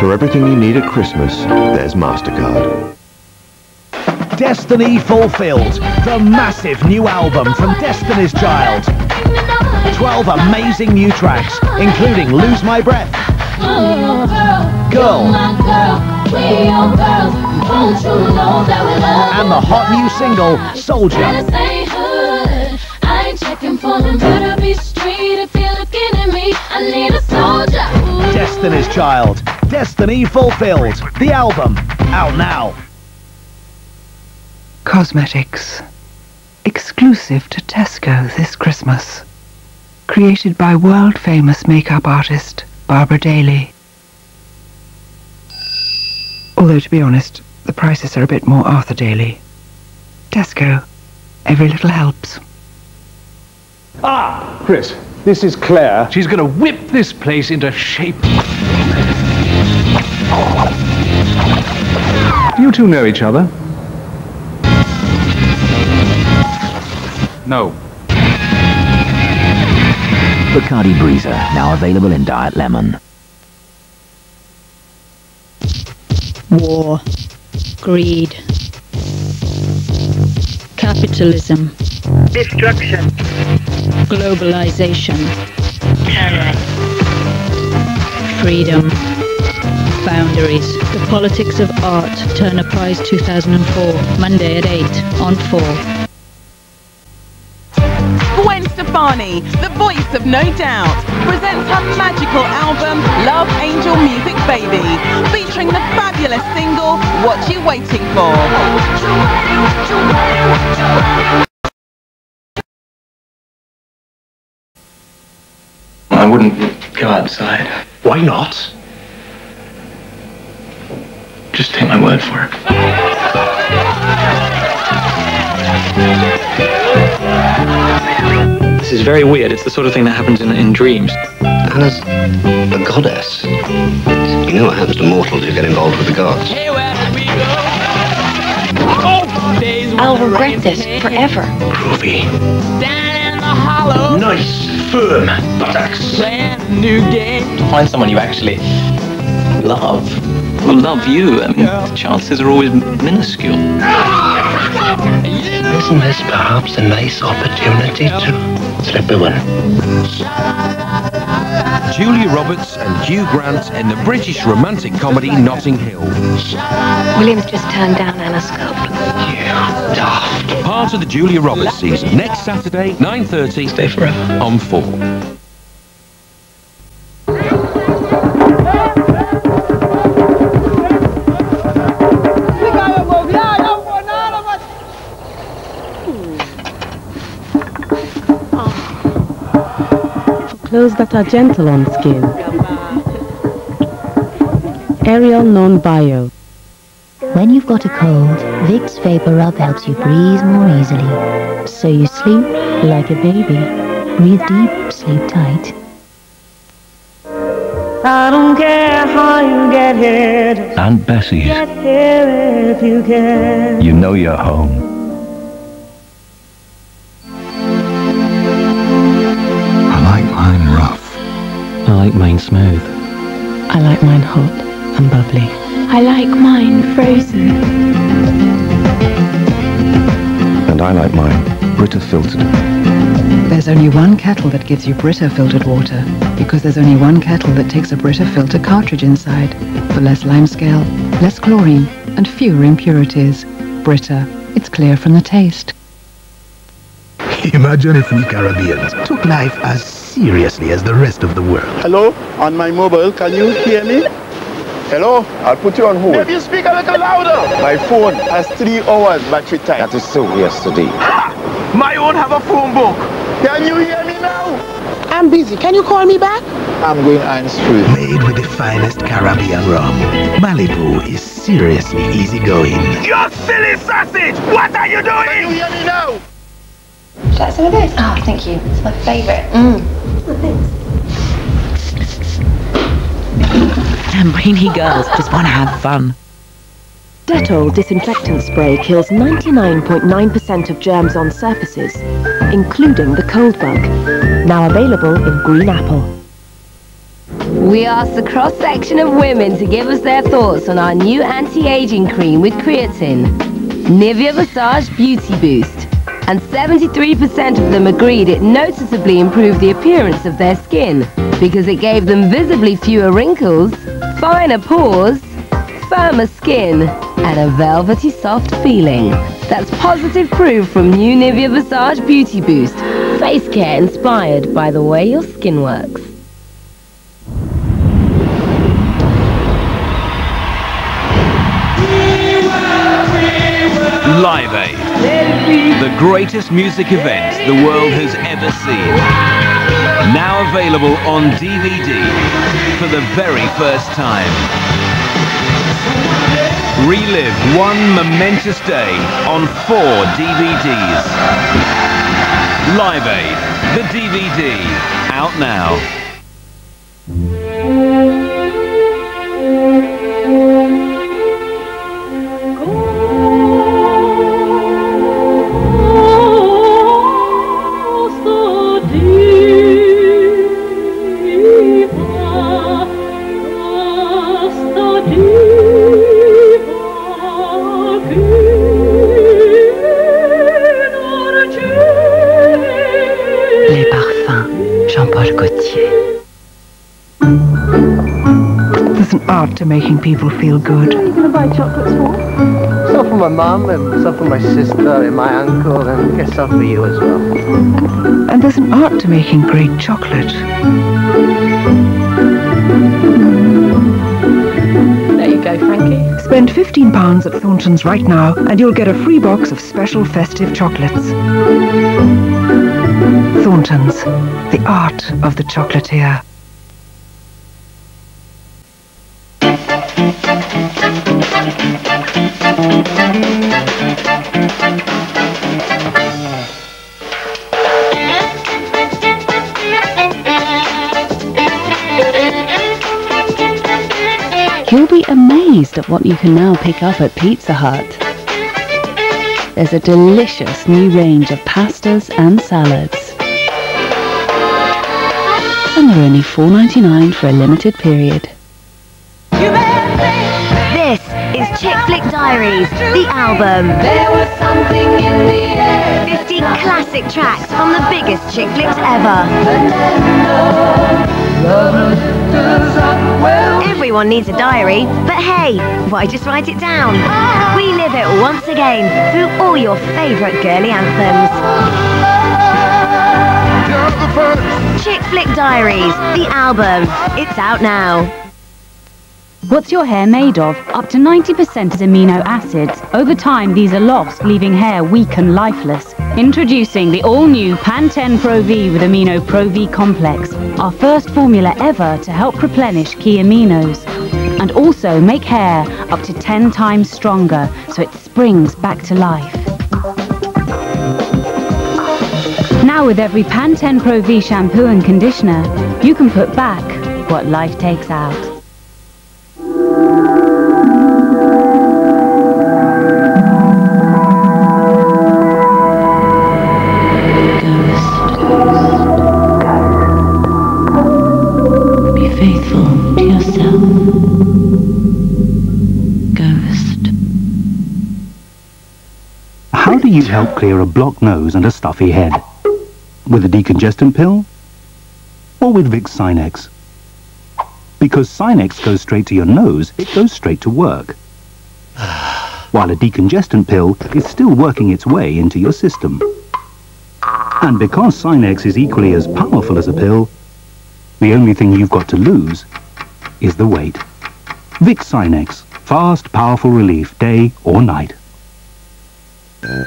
For everything you need at Christmas, there's MasterCard. Destiny Fulfilled, the massive new album from Destiny's Child. 12 amazing new tracks, including Lose My Breath, Girl, and the hot new single, Soldier. Destiny's Child, Destiny Fulfilled, the album, out now. Cosmetics. Exclusive to Tesco this Christmas. Created by world famous makeup artist Barbara Daly. Although, to be honest, the prices are a bit more Arthur Daley. Tesco. Every little helps. Ah, Chris, this is Claire. She's gonna whip this place into shape. Do you two know each other? No. Bacardi Breezer, now available in Diet Lemon. War, greed, capitalism, Destruction. globalization, terror, freedom, boundaries, the politics of art, Turner Prize 2004, Monday at 8 on 4. Gwen Stefani, the voice of No Doubt, presents her magical album Love Angel Music Baby, featuring the fabulous single What You Waiting For. I wouldn't go outside. Why not? Just take my word for it. This is very weird. It's the sort of thing that happens in, in dreams. Anna's a goddess. You know what happens to mortals who get involved with the gods. I'll regret this forever. Groovy. Nice, firm buttocks. New game. To find someone you actually love, will love you, I mean, the chances are always minuscule. Ah! Isn't this perhaps a nice opportunity to slip a one? Julia Roberts and Hugh Grant in the British romantic comedy Notting Hill. William's just turned down Anna's sculpt. Part of the Julia Roberts season. Next Saturday, 9.30. Stay forever. On 4. Clothes that are gentle on skin. Ariel Non-Bio. When you've got a cold, Vicks VapoRub helps you breathe more easily. So you sleep like a baby. Breathe deep, sleep tight. I don't care how you get here. Aunt Bessie's. Get here if you can. You know you're home. Like mine rough. I like mine smooth. I like mine hot and bubbly. I like mine frozen. And I like mine Brita filtered. There's only one kettle that gives you Brita filtered water, because there's only one kettle that takes a Brita filter cartridge inside, for less limescale, less chlorine, and fewer impurities. Brita, it's clear from the taste. Imagine if we Caribbeans took life as seriously as the rest of the world. Hello, on my mobile, can you hear me? Hello, I'll put you on hold. Maybe you speak a little louder. My phone has three hours battery time. That is so yesterday. My own have a phone book. Can you hear me now? I'm busy. Can you call me back? I'm going hands-free. Made with the finest Caribbean rum, Malibu is seriously easygoing. You silly sausage! What are you doing? Can you hear me now? Should I have some of this? Oh, thank you. It's my favourite. Mm. Them brainy girls just want to have fun. Dettol disinfectant spray kills 99.9% of germs on surfaces, including the cold bug. Now available in green apple. We asked a cross-section of women to give us their thoughts on our new anti-aging cream with creatine, Nivea Visage Beauty Boost. And 73% of them agreed it noticeably improved the appearance of their skin because it gave them visibly fewer wrinkles, finer pores, firmer skin, and a velvety soft feeling. That's positive proof from new Nivea Visage Beauty Boost. Face care inspired by the way your skin works. Live Aid. The greatest music event the world has ever seen. Now available on DVD for the very first time. Relive one momentous day on four DVDs. Live Aid, the DVD, out now. To making people feel good. What are you going to buy chocolates for? Some for my mum and some for my sister and my uncle and guess some for you as well. And there's an art to making great chocolate. There you go, Frankie. Spend £15 at Thorntons right now and you'll get a free box of special festive chocolates. Thorntons, the art of the chocolatier. Amazed at what you can now pick up at Pizza Hut. There's a delicious new range of pastas and salads. And they're only $4.99 for a limited period. This is Chick Diaries, the album. There was something in the air. 50 classic tracks from the biggest chick flicks ever. Everyone needs a diary, but hey, why just write it down? We live it once again through all your favourite girly anthems. Chick Flick Diaries, the album. It's out now. What's your hair made of? Up to 90% is amino acids. Over time, these are lost, leaving hair weak and lifeless. Introducing the all-new Pantene Pro V with Amino Pro V Complex, our first formula ever to help replenish key aminos. And also make hair up to 10 times stronger, so it springs back to life. Now with every Pantene Pro V shampoo and conditioner, you can put back what life takes out. Do you help clear a blocked nose and a stuffy head? With a decongestant pill? Or with Vicks Sinex? Because Sinex goes straight to your nose, it goes straight to work. While a decongestant pill is still working its way into your system. And because Sinex is equally as powerful as a pill, the only thing you've got to lose is the weight. Vicks Sinex. Fast, powerful relief, day or night. You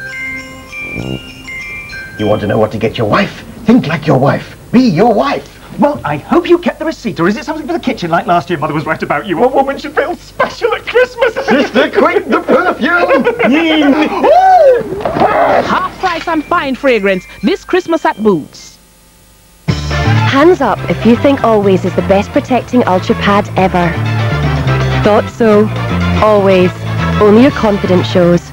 want to know what to get your wife? Think like your wife. Be your wife. Well, I hope you kept the receipt, or is it something for the kitchen like last year Mother was right about you? A woman should feel special at Christmas. Sister, quick, the perfume! Half price on fine fragrance this Christmas at Boots. Hands up if you think Always is the best protecting ultra pad ever. Thought so. Always. Only your confidence shows.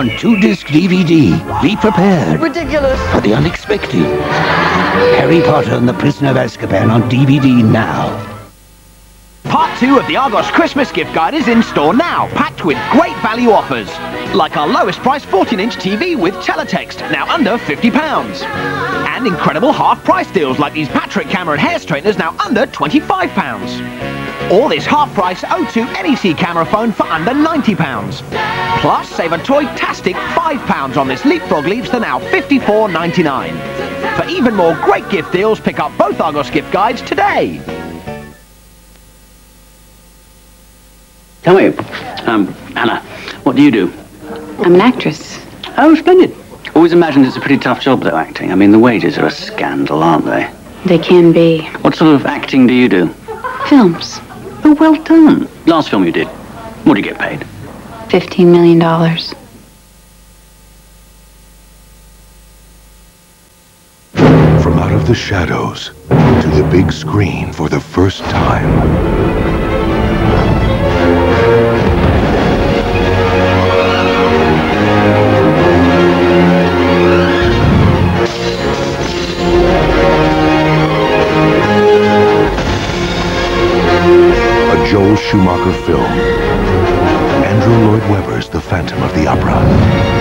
On two-disc DVD, be prepared Ridiculous. for the unexpected. Harry Potter and the Prisoner of Azkaban on DVD now. Part two of the Argos Christmas gift guide is in store now, packed with great value offers. Like our lowest price 14-inch TV with teletext, now under £50. And incredible half-price deals like these Patrick Cameron hair straighteners now under £25. Or this half-price O2 NEC camera phone for under £90. Plus, save a toy-tastic £5 on this Leapfrog Leapster now $54.99. For even more great gift deals, pick up both Argos gift guides today. Tell me, um, Anna, what do you do? I'm an actress. Oh, splendid. Always imagined it's a pretty tough job, though, acting. I mean, the wages are a scandal, aren't they? They can be. What sort of acting do you do? Films. Oh, well done. Last film you did, what did you get paid? $15 million. From out of the shadows to the big screen for the first time. Schumacher film. Andrew Lloyd Webber's The Phantom of the Opera.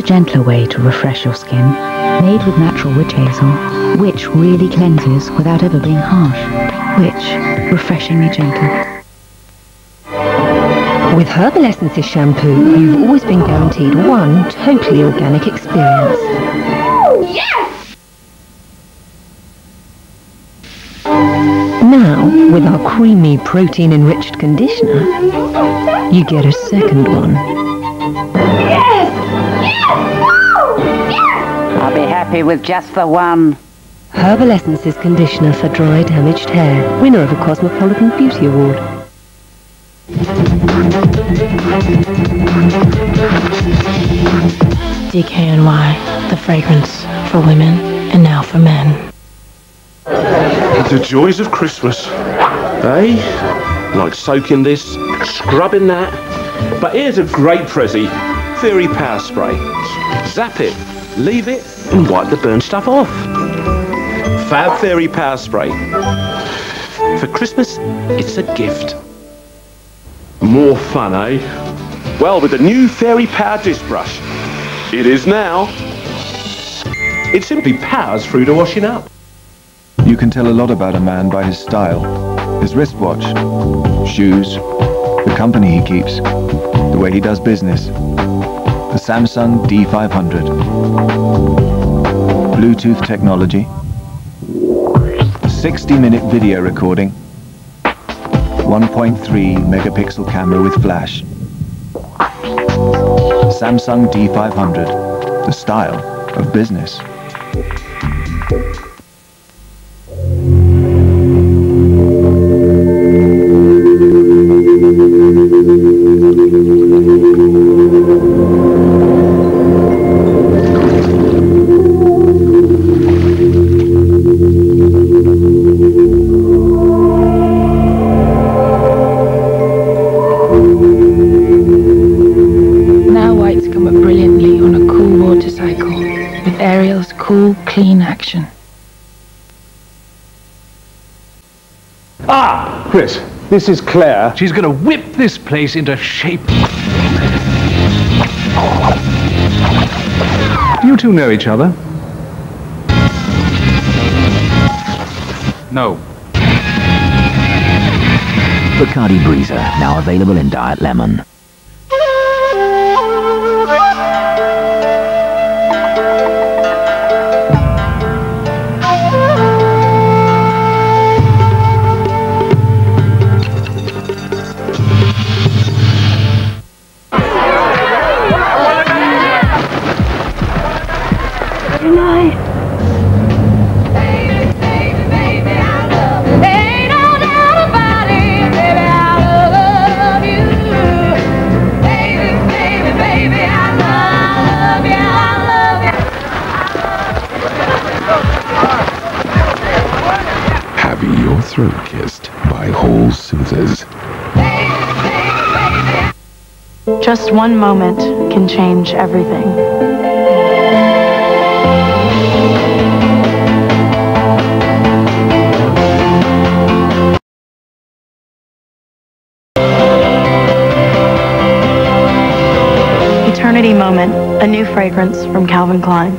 A gentler way to refresh your skin, made with natural witch hazel, which really cleanses without ever being harsh. Which, refreshingly gentle. With Herbal Essences shampoo, you've always been guaranteed one totally organic experience. Yes! Now, with our creamy protein-enriched conditioner, you get a second one. I'll be happy with just the one. Herbal Essences conditioner for dry, damaged hair. Winner of a Cosmopolitan Beauty Award. DKNY, the fragrance for women and now for men. The joys of Christmas. Eh? Like soaking this, scrubbing that. But here's a great prezi. Fairy Power Spray. Zap it, leave it, and wipe the burnt stuff off. Fab Fairy Power Spray. For Christmas, it's a gift. More fun, eh? Well, with the new Fairy Power Disc Brush. It is now. It simply powers through to washing up. You can tell a lot about a man by his style, his wristwatch, shoes, the company he keeps, the way he does business. The Samsung D500. Bluetooth technology. 60-minute video recording. 1.3 megapixel camera with flash. Samsung D500. The style of business. This is Claire. She's going to whip this place into shape. You two know each other? No. Bacardi Breezer, now available in Diet Lemon. Good night. Having your throat kissed by Halls Soothers. Just one moment can change everything. Fragrance from Calvin Klein.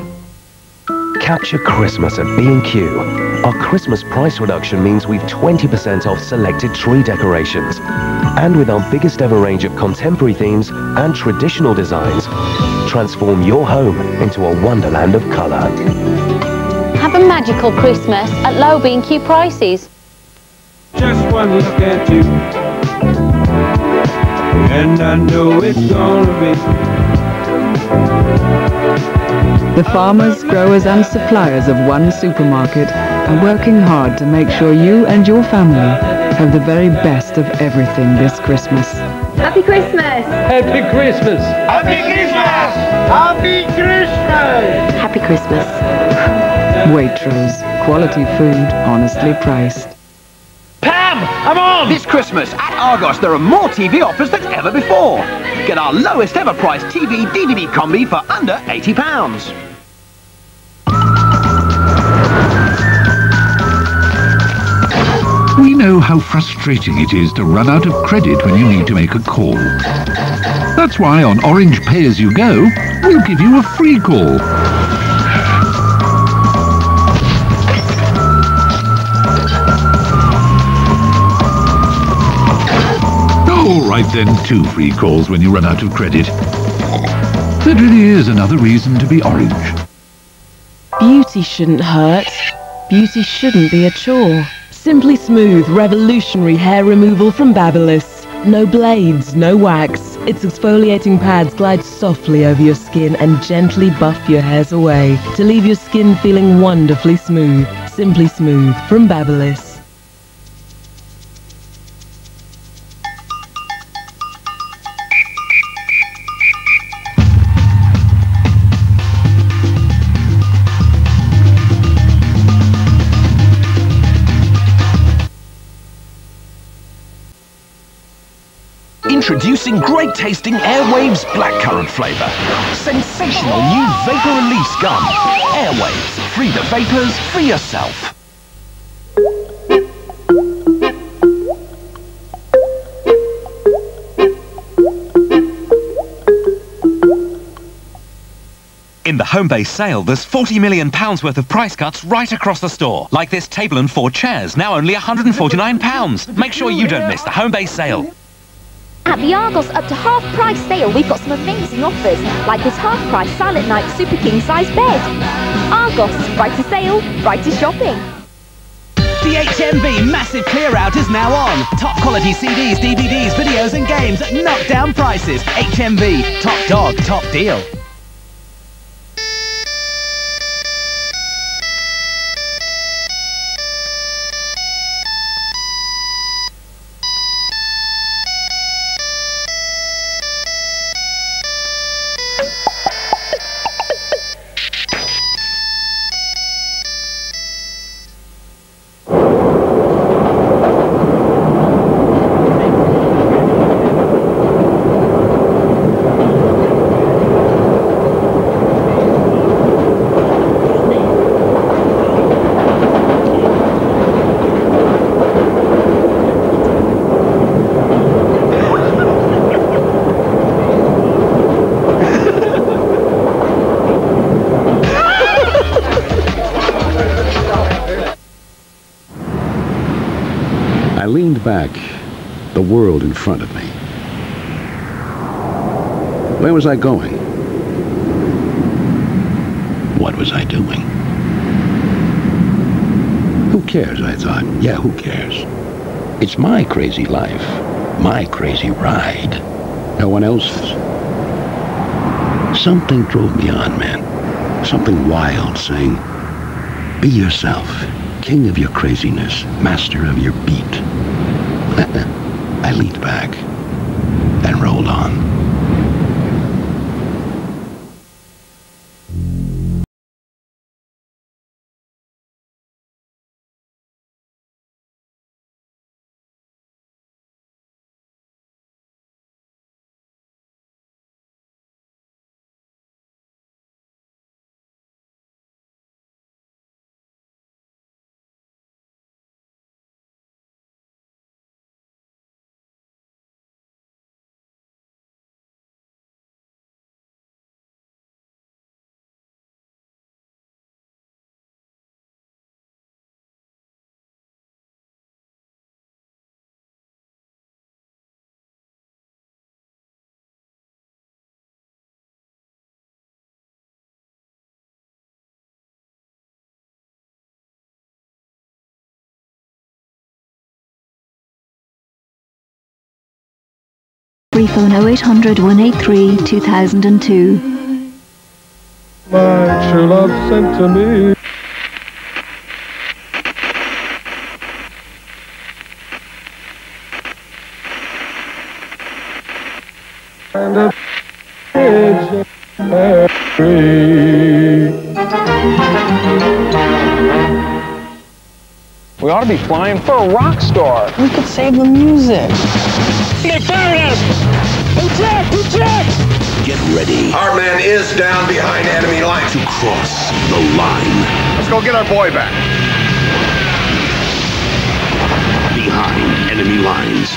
Capture Christmas at B&Q. Our Christmas price reduction means we've 20% off selected tree decorations. And with our biggest ever range of contemporary themes and traditional designs, transform your home into a wonderland of colour. Have a magical Christmas at low B&Q prices. Just one look at you, and I know it's gonna be. The farmers, growers and suppliers of one supermarket are working hard to make sure you and your family have the very best of everything this Christmas. Happy Christmas! Happy Christmas! Happy Christmas! Happy Christmas! Happy Christmas. Waitrose, quality food, honestly priced. Pam, I'm on! This Christmas at Argos, there are more TV offers than ever before. Get our lowest ever price TV DVD combi for under £80. We know how frustrating it is to run out of credit when you need to make a call. That's why on Orange Pay As You Go, we'll give you a free call. Might send two free calls when you run out of credit. That really is another reason to be orange. Beauty shouldn't hurt. Beauty shouldn't be a chore. Simply Smooth revolutionary hair removal from Babyliss. No blades, no wax. Its exfoliating pads glide softly over your skin and gently buff your hairs away to leave your skin feeling wonderfully smooth. Simply Smooth from Babyliss. Introducing great tasting Airwaves Blackcurrant flavour. Sensational new vapor release gum. Airwaves. Free the vapors, free yourself. In the Homebase sale, there's £40 million worth of price cuts right across the store. Like this table and four chairs, now only £149. Make sure you don't miss the Homebase sale. At the Argos up to half price sale, we've got some amazing offers, like this half price Silent Night Super King size bed. Argos, right to sale, right to shopping. The HMV massive clear out is now on. Top quality CDs, DVDs, videos and games at knockdown prices. HMV, top dog, top deal. Back, the world in front of me. Where was I going? What was I doing? Who cares, I thought. Yeah, who cares? It's my crazy life, my crazy ride. No one else's. Something drove me on, man. Something wild saying, be yourself, king of your craziness, master of your beat. I leaned back Refone 0800 183 2002. My true love sent to me. And a bridge We ought to be flying for a rock star. We could save the music. They fired us! Eject! Eject! Get ready. Our man is down behind enemy lines. To cross the line. Let's go get our boy back. Behind enemy lines.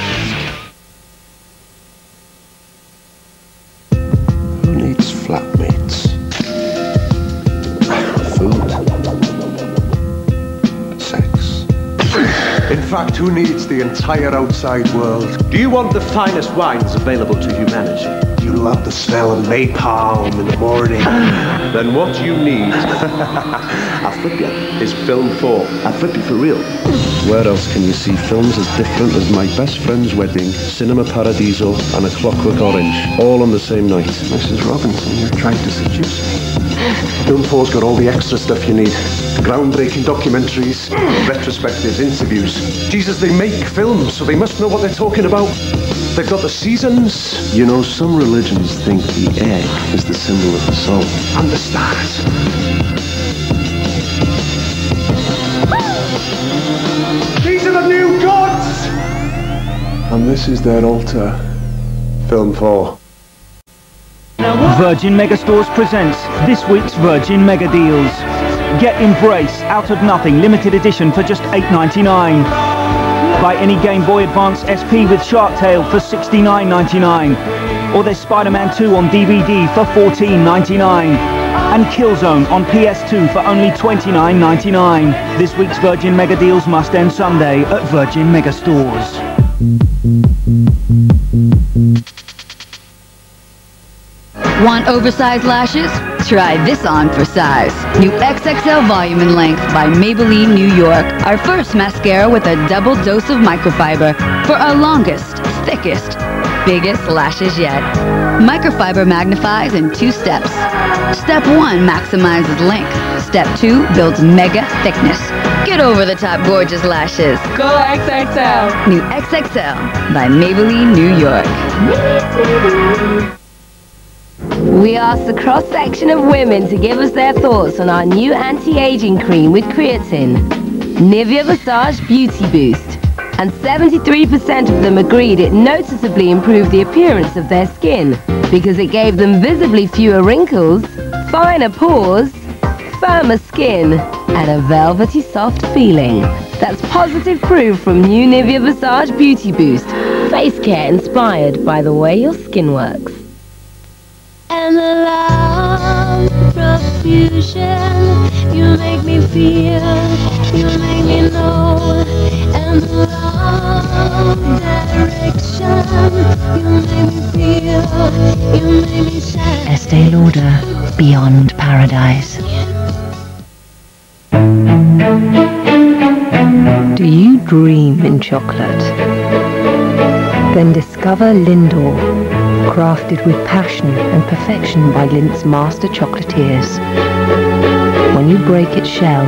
Who needs the entire outside world? Do you want the finest wines available to humanity? You love the smell of napalm in the morning. then what you need, I flip you, is film 4. I flip you for real. Where else can you see films as different as My Best Friend's Wedding, Cinema Paradiso, and A Clockwork Orange, all on the same night? Mrs. Robinson, you're trying to seduce me. Film 4's got all the extra stuff you need. Groundbreaking documentaries, retrospectives, interviews. Jesus, they make films, so they must know what they're talking about. They've got the seasons. You know, some religions think the egg is the symbol of the soul. And the stars. These are the new gods! And this is their altar. Film 4. Virgin Megastores presents this week's Virgin Mega Deals. Get Embrace out of nothing limited edition for just $8.99. Buy any Game Boy Advance SP with Shark Tale for $69.99. Or there's Spider-Man 2 on DVD for $14.99. And Killzone on PS2 for only $29.99. This week's Virgin Mega Deals must end Sunday at Virgin Megastores. Want oversized lashes? Try this on for size. New XXL Volume and Length by Maybelline New York. Our first mascara with a double dose of microfiber for our longest, thickest, biggest lashes yet. Microfiber magnifies in two steps. Step 1 maximizes length. Step 2 builds mega thickness. Get over the top gorgeous lashes. Go XXL. New XXL by Maybelline New York. We asked the cross-section of women to give us their thoughts on our new anti-aging cream with creatine, Nivea Visage Beauty Boost. And 73% of them agreed it noticeably improved the appearance of their skin because it gave them visibly fewer wrinkles, finer pores, firmer skin, and a velvety soft feeling. That's positive proof from new Nivea Visage Beauty Boost. Face care inspired by the way your skin works. And the love profusion you make me feel you make me know. And the love direction. You make me feel you make me shine Estee Lauder, Beyond Paradise. Do you dream in chocolate? Then discover Lindor, crafted with passion and perfection by Lindt's master chocolatiers. When you break its shell,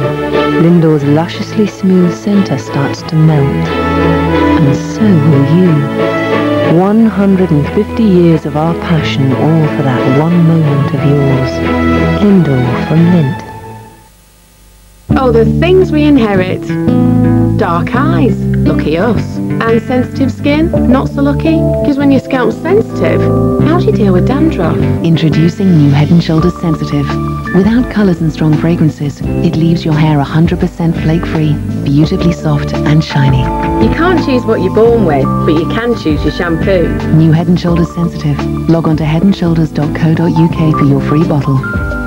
Lindor's lusciously smooth center starts to melt. And so will you. 150 years of our passion all for that one moment of yours. Lindor from Lindt. Oh, the things we inherit. Dark eyes, lucky us. And sensitive skin, not so lucky. Because when your scalp's sensitive, how do you deal with dandruff? Introducing new Head & Shoulders Sensitive. Without colours and strong fragrances, it leaves your hair 100% flake-free, beautifully soft and shiny. You can't choose what you're born with, but you can choose your shampoo. New Head & Shoulders Sensitive. Log on to headandshoulders.co.uk for your free bottle.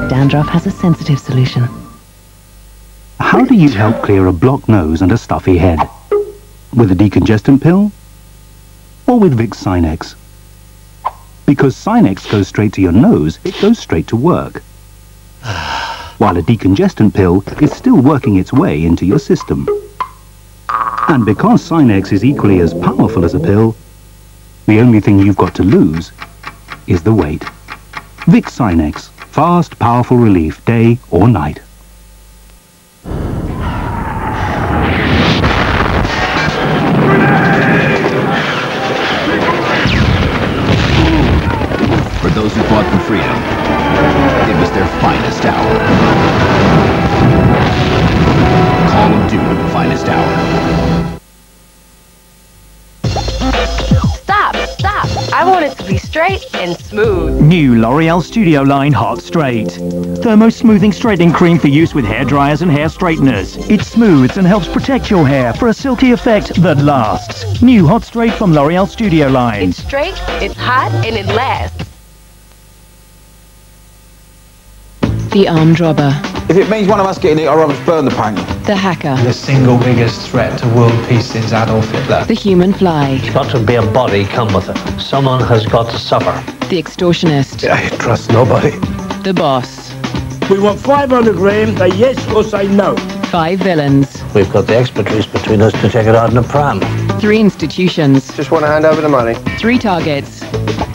Dandruff has a sensitive solution. How do you help clear a blocked nose and a stuffy head? With a decongestant pill? Or with Vicks Sinex? Because Sinex goes straight to your nose, it goes straight to work. While a decongestant pill is still working its way into your system. And because Sinex is equally as powerful as a pill, the only thing you've got to lose is the weight. Vicks Sinex. Fast, powerful relief, day or night. Those who fought for freedom, it was their finest hour. Call of Duty, finest hour. Stop, stop. I want it to be straight and smooth. New L'Oreal Studio Line Hot Straight. Thermo Smoothing Straightening Cream for use with hair dryers and hair straighteners. It smooths and helps protect your hair for a silky effect that lasts. New Hot Straight from L'Oreal Studio Line. It's straight, it's hot, and it lasts. The armed robber. If it means one of us getting it, I'd rather just burn the painting. The hacker. The single biggest threat to world peace since Adolf Hitler. The human fly. It's got to be a body come with it. Someone has got to suffer. The extortionist. I trust nobody. The boss. We want 500 grand, say yes or say no. Five villains. We've got the expertise between us to take it out in a pram. Three institutions. Just want to hand over the money. Three targets.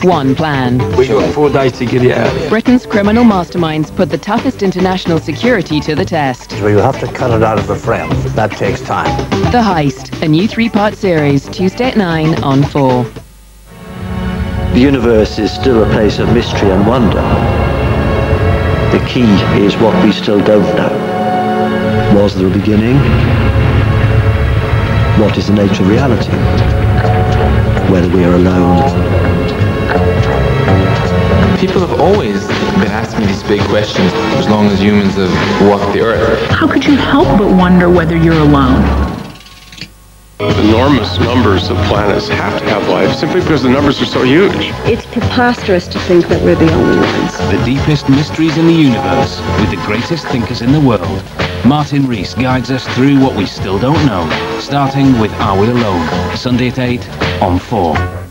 One plan. We got four days to get it out. Britain's criminal masterminds put the toughest international security to the test. Where you have to cut it out of the frame. That takes time. The Heist, a new three-part series, Tuesday at 9 on 4. The universe is still a place of mystery and wonder. The key is what we still don't know. Was there a beginning? What is the nature of reality? Whether we are alone. People have always been asking me these big questions as long as humans have walked the earth. How could you help but wonder whether you're alone? Enormous numbers of planets have to have life simply because the numbers are so huge. It's preposterous to think that we're the only ones. The deepest mysteries in the universe with the greatest thinkers in the world. Martin Rees guides us through what we still don't know, starting with Are We Alone? Sunday at 8 on 4.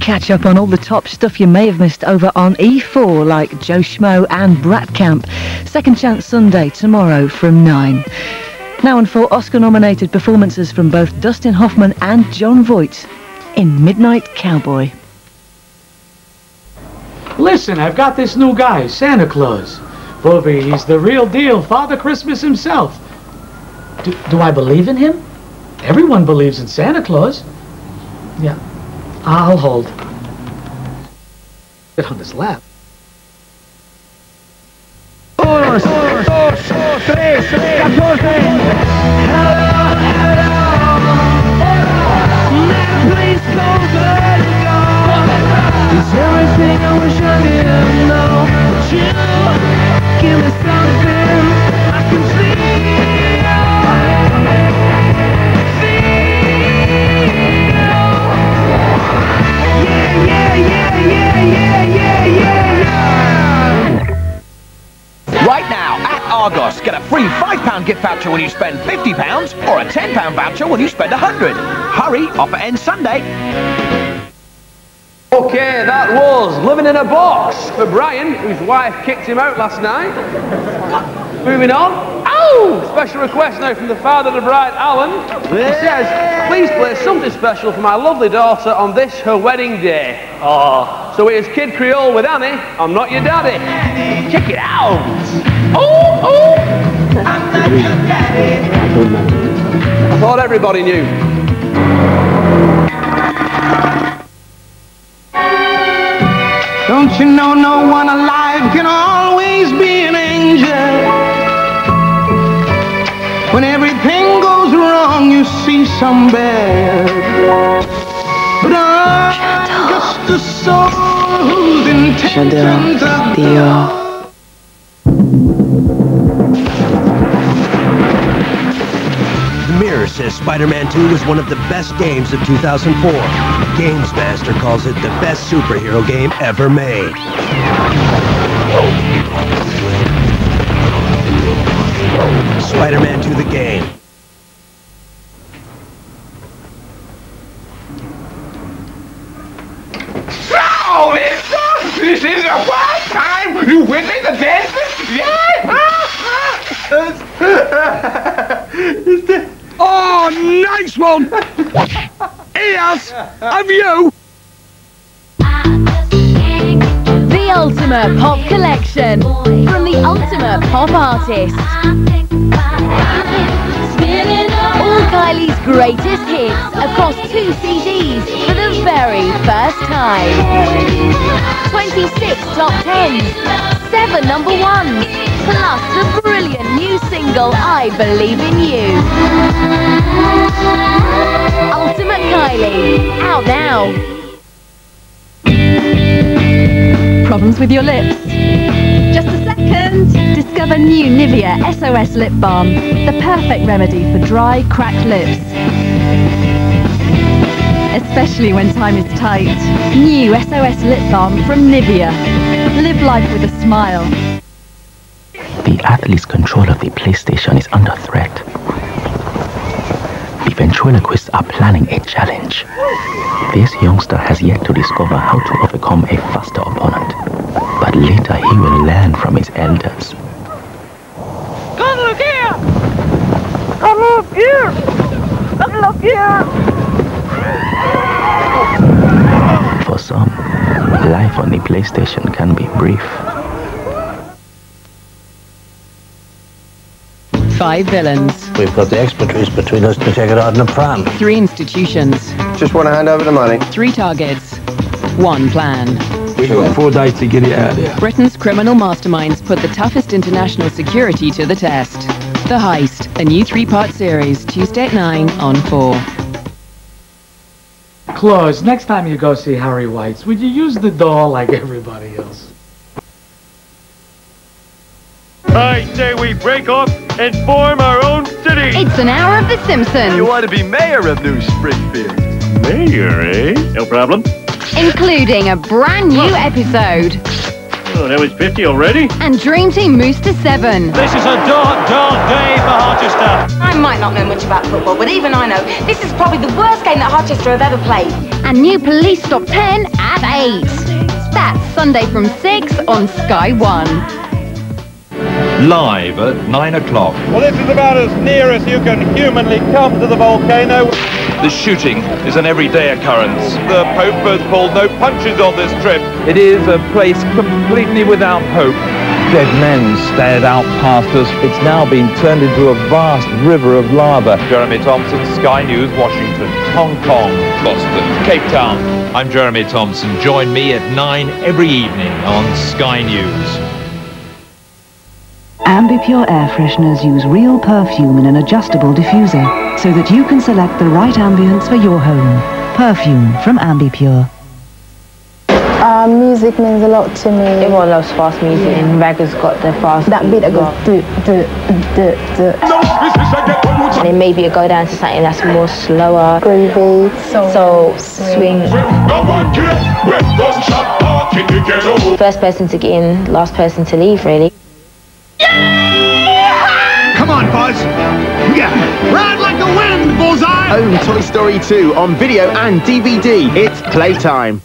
Catch up on all the top stuff you may have missed over on E4 like Joe Schmo and Brat Camp. Second Chance Sunday tomorrow from 9. Now on for Oscar-nominated performances from both Dustin Hoffman and Jon Voight in Midnight Cowboy. Listen, I've got this new guy, Santa Claus. Bobby, he's the real deal, Father Christmas himself. Do, do I believe in him? Everyone believes in Santa Claus. Yeah, I'll hold. Get on his lap. Dos, dos, tres, catorce. It's everything I wish I didn't know. But you give me something Argos, get a free £5 gift voucher when you spend £50 or a £10 voucher when you spend 100 Hurry, offer ends Sunday. Okay, that was Living in a Box for Brian, whose wife kicked him out last night. Moving on. Ow! Special request now from the father of the bride, Alan. He says, please play something special for my lovely daughter on this, her wedding day. Oh. So it is Kid Creole with Annie, I'm not your daddy. Check it out. Oh, oh! I thought everybody knew. Don't you know no one alive can always be an angel? When everything goes wrong, you see some bad. But I'm just a soul whose intentions are The Mirror says Spider-Man 2 was one of the best games of 2004. Games Master calls it the best superhero game ever made. Spider-Man 2 the game. Oh, this, this is the first time you witness a dentist? Yeah! Oh, nice one! Ears of you! The Ultimate Pop Collection from the Ultimate Pop Artist. All Kylie's greatest hits across two CDs for the very first time. 26 top 10s, 7 number ones, plus the brilliant new single I Believe in You. Ultimate Kylie, out now. Problems with your lips? Just a second. Discover new Nivea SOS Lip Balm, the perfect remedy for dry, cracked lips. Especially when time is tight. New SOS Lip Balm from Nivea. Live life with a smile. The athlete's control of the PlayStation is under threat. The ventriloquists are planning a challenge. This youngster has yet to discover how to overcome a faster opponent, but later he will learn from his elders. Come look here! Come look here! Come look here! For some, life on the PlayStation can be brief. Five villains, We've got the expertise between us to take it out in a pram. three institutions, Just want to hand over the money. three targets, one plan. We've got four days to get it out there. Britain's criminal masterminds put the toughest international security to the test. The Heist, a new three-part series, Tuesday at 9 on 4. Claus, next time you go see Harry White's, would you use the doll like everybody else? I say we break off and form our own city. It's an hour of The Simpsons, You want to be mayor of New Springfield? Mayor, eh? No problem. including a brand new episode. Oh, that was 50 already? And Dream Team moves to 7. This is a dark, dark day for Harchester. I might not know much about football, but even I know this is probably the worst game that Harchester have ever played. And new Police Stop 10 at 8. That's Sunday from 6 on Sky 1. Live at 9 o'clock. Well, this is about as near as you can humanly come to the volcano. The shooting is an everyday occurrence. The Pope has pulled no punches on this trip. It is a place completely without hope. Dead men stared out past us. It's now been turned into a vast river of lava. Jeremy Thompson, Sky News, Washington. Hong Kong, Boston, Cape Town. I'm Jeremy Thompson. Join me at 9 every evening on Sky News. Ambipure air fresheners use real perfume in an adjustable diffuser so that you can select the right ambience for your home. Perfume from Ambipure. Uh, music means a lot to me. Everyone loves fast music, and Ragga's got the fast. That beat that goes do do do do. And then maybe you go down to something that's more slower, groovy, soul, swing. First person to get in, last person to leave, really. Come on, Buzz. Yeah. Ride like the wind, Bullseye. Own Toy Story 2 on video and DVD. It's playtime.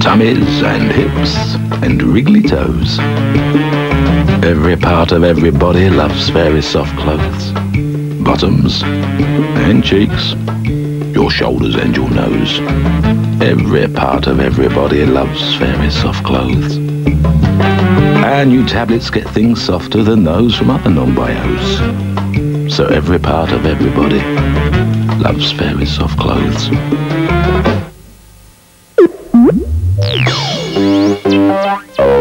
Tummies and hips and wriggly toes. Every part of every body loves very soft clothes. Bottoms and cheeks, your shoulders and your nose. Every part of every body loves very soft clothes. And new tablets get things softer than those from other non-bios. So every part of everybody loves very soft clothes. Talking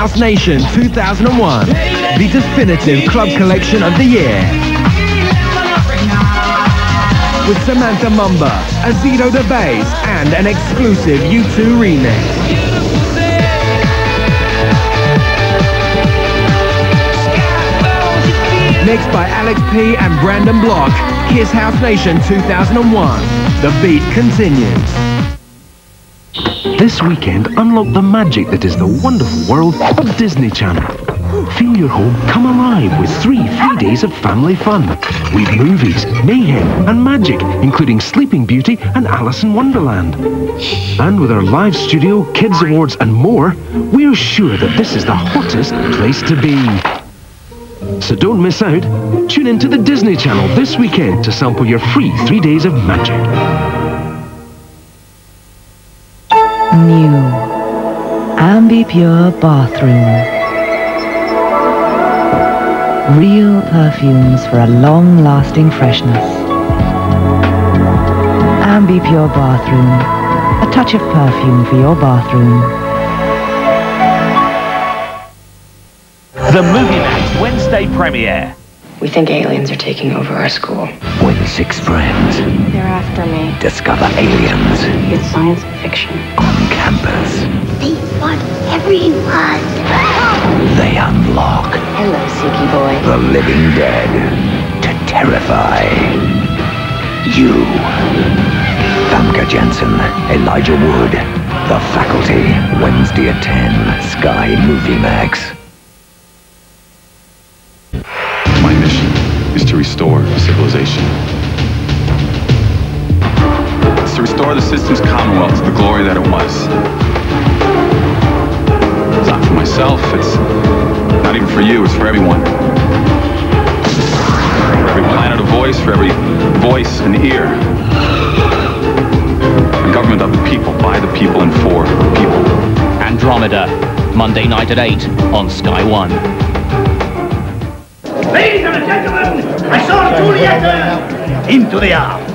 House Nation 2001. The definitive club collection of the year. With Samantha Mumba, Azzido Da Bass, and an exclusive U2 remix. Mixed by Alex P. and Brandon Block, Kiss House Nation 2001. The beat continues. This weekend, unlock the magic that is the wonderful world of Disney Channel. Feel your home come alive with three free days of family fun. With movies, mayhem, and magic, including Sleeping Beauty and Alice in Wonderland. And with our live studio, kids awards, and more, we're sure that this is the hottest place to be. So don't miss out. Tune in to the Disney Channel this weekend to sample your free three days of magic. New. Ambipure Bathroom. Real perfumes for a long-lasting freshness. Ambipure Bathroom. A touch of perfume for your bathroom. The Movie Night Wednesday premiere. We think aliens are taking over our school. When six friends They're after me. discover aliens It's science fiction. On campus. They want everyone. They unlock Hello, Siki boy. the living dead to terrify you. Famke Janssen, Elijah Wood, The Faculty, Wednesday at 10, Sky Movie Max. My mission is to restore civilization. It's to restore the system's commonwealth to the glory that it was. It's not for myself, it's not even for you, it's for everyone. For every planet a voice, for every voice an ear. A government of the people, by the people, and for the people. Andromeda, Monday night at 8 on Sky One. Ladies and gentlemen, I saw Juliet uh, into the arm.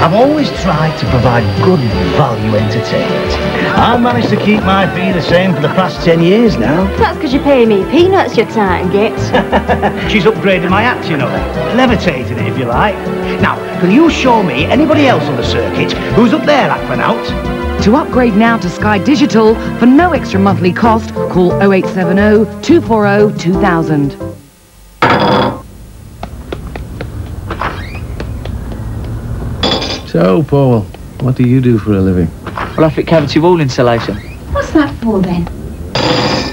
I've always tried to provide good value entertainment. I've managed to keep my fee the same for the past 10 years now. That's because you pay me peanuts, your tight gets. She's upgraded my act, you know. Levitated it, if you like. Now, can you show me anybody else on the circuit who's up there act for out? To upgrade now to Sky Digital for no extra monthly cost, call 0870 240 2000. So, Paul, what do you do for a living? Holographic cavity wall insulation. What's that for then?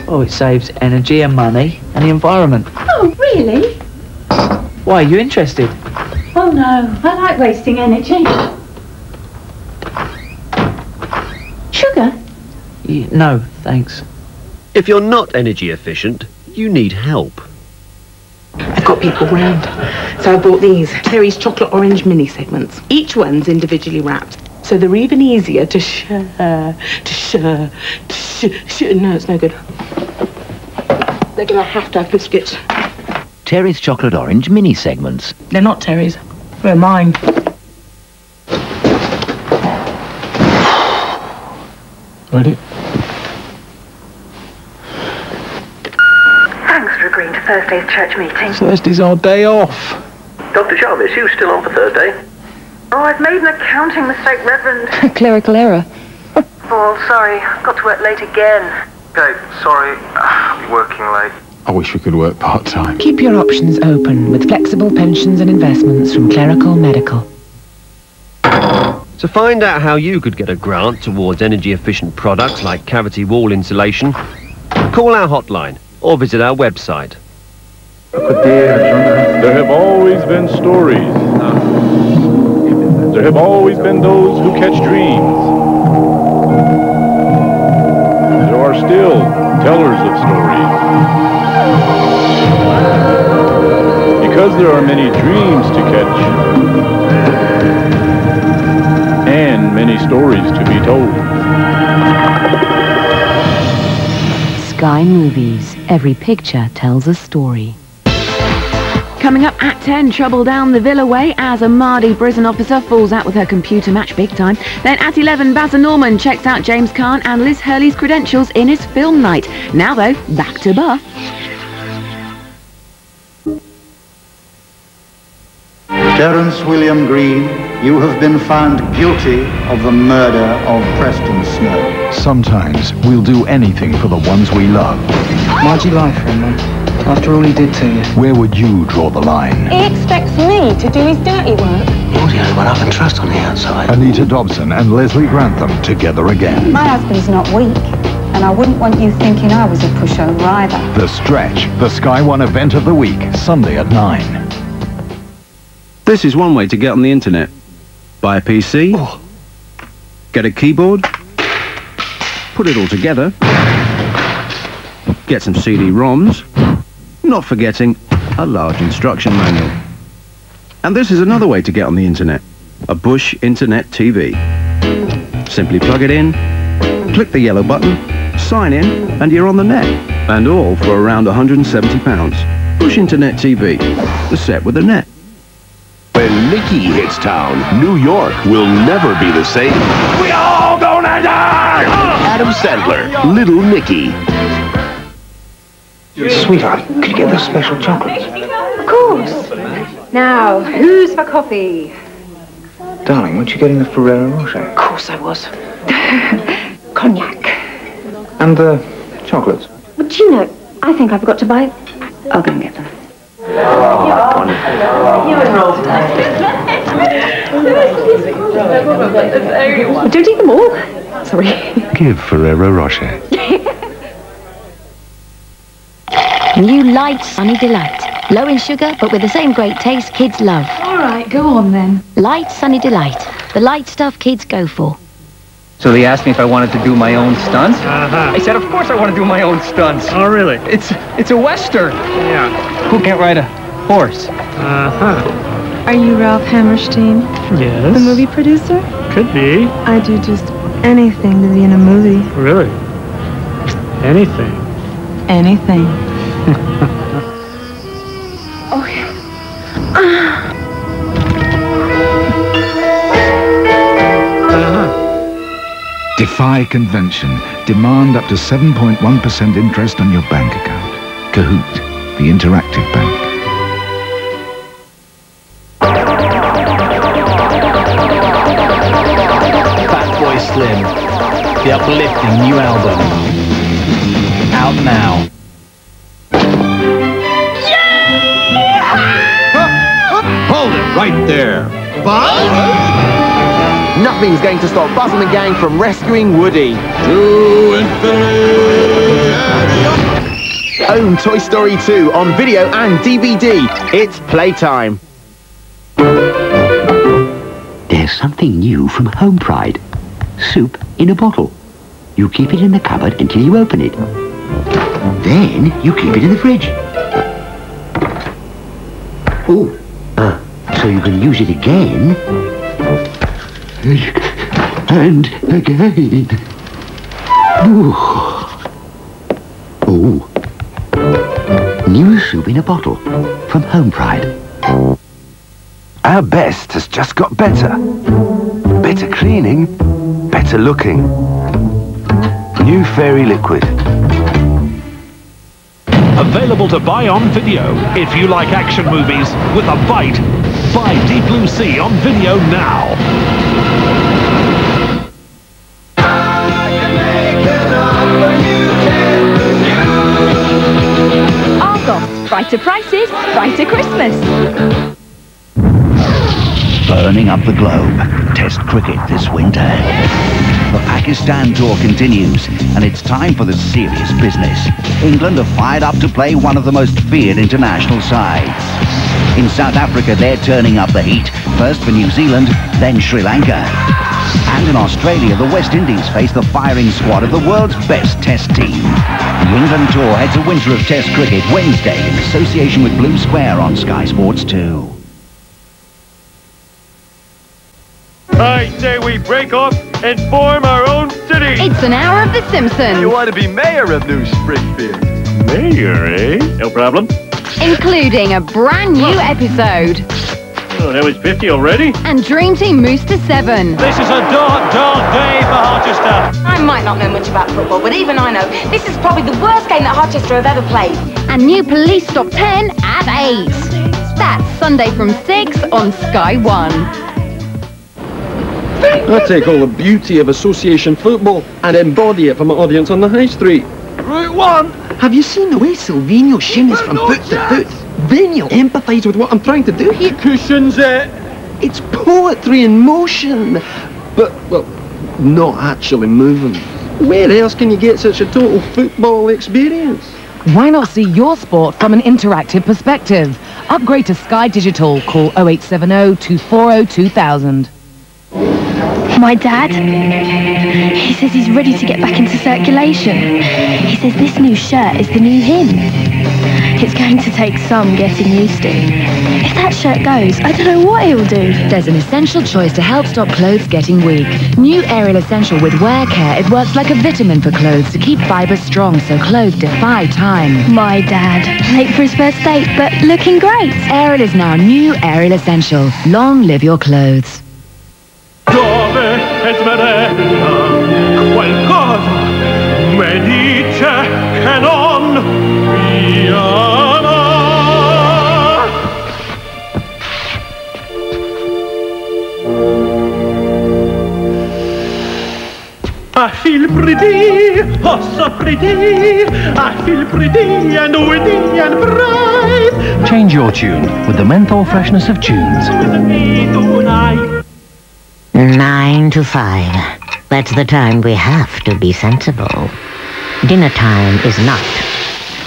Oh, it saves energy and money and the environment. Oh, really? Why, are you interested? Oh no, I like wasting energy. Sugar? Y- no, thanks. If you're not energy efficient, you need help. I've got people round. So I bought these Terry's chocolate orange mini segments. Each one's individually wrapped. So they're even easier to share, to share, to sh- sh- No, it's no good. They're gonna have to have biscuits. Terry's Chocolate Orange mini segments. They're not Terry's. They're mine. Ready? Thanks for agreeing to Thursday's church meeting. Thursday's our day off. Dr. Jarvis, you still on for Thursday? Oh, I've made an accounting mistake, Reverend. Clerical error. oh, sorry. Got to work late again. Okay, sorry. I'll be working late. I wish we could work part-time. Keep your options open with flexible pensions and investments from Clerical Medical. To find out how you could get a grant towards energy efficient products like cavity wall insulation, call our hotline or visit our website. There have always been stories. There have always been those who catch dreams. There are still tellers of stories. Because there are many dreams to catch and many stories to be told. Sky Movies. Every picture tells a story. Coming up at 10, trouble down the Villa Way as a Mardi prison officer falls out with her computer match big time. Then at 11, Baza Norman checks out James Caan and Liz Hurley's credentials in his film night. Now though, back to Buff. Terence William Green, you have been found guilty of the murder of Preston Snow. Sometimes we'll do anything for the ones we love. Why'd you lie for him, Mum? After all he did to you. Where would you draw the line? He expects me to do his dirty work. You're the only one I can trust on the outside. Anita Dobson and Leslie Grantham together again. My husband's not weak, and I wouldn't want you thinking I was a pushover either. The Stretch, the Sky One event of the week, Sunday at 9. This is one way to get on the internet. Buy a PC, oh. get a keyboard, put it all together, get some CD-ROMs, not forgetting a large instruction manual. And this is another way to get on the internet. A Bush Internet TV. Simply plug it in, click the yellow button, sign in, and you're on the net. And all for around £170. Bush Internet TV. The set with a net. When Nicky hits town, New York will never be the same. We all gonna die! Adam Sandler, Little Nicky. Sweetheart, could you get those special chocolates? Of course. Now, who's for coffee? Darling, weren't you getting the Ferrero Rocher? Of course I was. Cognac. And the chocolates? But do you know, I think I forgot to buy... I'll go and get them. You enrolled Don't eat them all. Sorry. Give Ferrero Rocher. New light Sunny Delight. Low in sugar, but with the same great taste kids love. All right, go on then. Light Sunny Delight. The light stuff kids go for. So they asked me if I wanted to do my own stunts. Uh-huh. I said, of course I want to do my own stunts. Oh, really? It's it's a western. Yeah. Who can't ride a horse? Uh-huh. Are you Ralph Hammerstein? Yes. The movie producer? Could be. I do just anything to be in a movie. Really? Anything. Anything. Defy convention. Demand up to 7.1% interest on your bank account. Cahoot, the interactive bank. Fatboy Slim, the uplifting new album. Out now. Right there. Buzz? Nothing's going to stop Buzz and the gang from rescuing Woody. To infinity. Own Toy Story 2 on video and DVD. It's playtime. There's something new from Homepride. Soup in a bottle. You keep it in the cupboard until you open it. Then you keep it in the fridge. Oh, so you can use it again. And again. Ooh. Oh. New soup in a bottle from Homepride. Our best has just got better. Better cleaning, better looking. New Fairy Liquid. Available to buy on video. If you like action movies with a bite, buy Deep Blue Sea on video now. Burning up the globe. Test cricket this winter. The Pakistan tour continues, and it's time for the serious business. England are fired up to play one of the most feared international sides. In South Africa, they're turning up the heat. First for New Zealand, then Sri Lanka. And in Australia, the West Indies face the firing squad of the world's best test team. The England tour heads a winter of test cricket Wednesday in association with Blue Square on Sky Sports 2. I say we break off and form our own city. It's an hour of The Simpsons. You want to be mayor of New Springfield? Mayor, eh? No problem. Including a brand new episode. Oh, that was 50 already? And Dream Team moves to 7. This is a dark, dark day for Harchester. I might not know much about football, but even I know this is probably the worst game that Harchester have ever played. And new Police Stop 10 at 8. That's Sunday from 6 on Sky 1. I take all the beauty of association football and embody it for my audience on the high street. Route 1. Have you seen the way Silvinho shimmies from foot to foot? Then you'll empathise with what I'm trying to do here. Cushions it. It's poetry in motion. But, well, not actually moving. Where else can you get such a total football experience? Why not see your sport from an interactive perspective? Upgrade to Sky Digital. Call 0870 240 2000. My dad, he says he's ready to get back into circulation. He says this new shirt is the new him. It's going to take some getting used to. If that shirt goes, I don't know what he'll do. There's an essential choice to help stop clothes getting weak. New Ariel Essential with Wear Care. It works like a vitamin for clothes to keep fibers strong so clothes defy time. My dad, late for his first date, but looking great. Ariel is now new Ariel Essential. Long live your clothes. Dove qualcosa dice che non mi ama. I feel pretty, oh so pretty, I feel pretty and witty and bright. Change your tune with the menthol freshness of Tunes. Nine to five. That's the time we have to be sensible. Dinner time is not.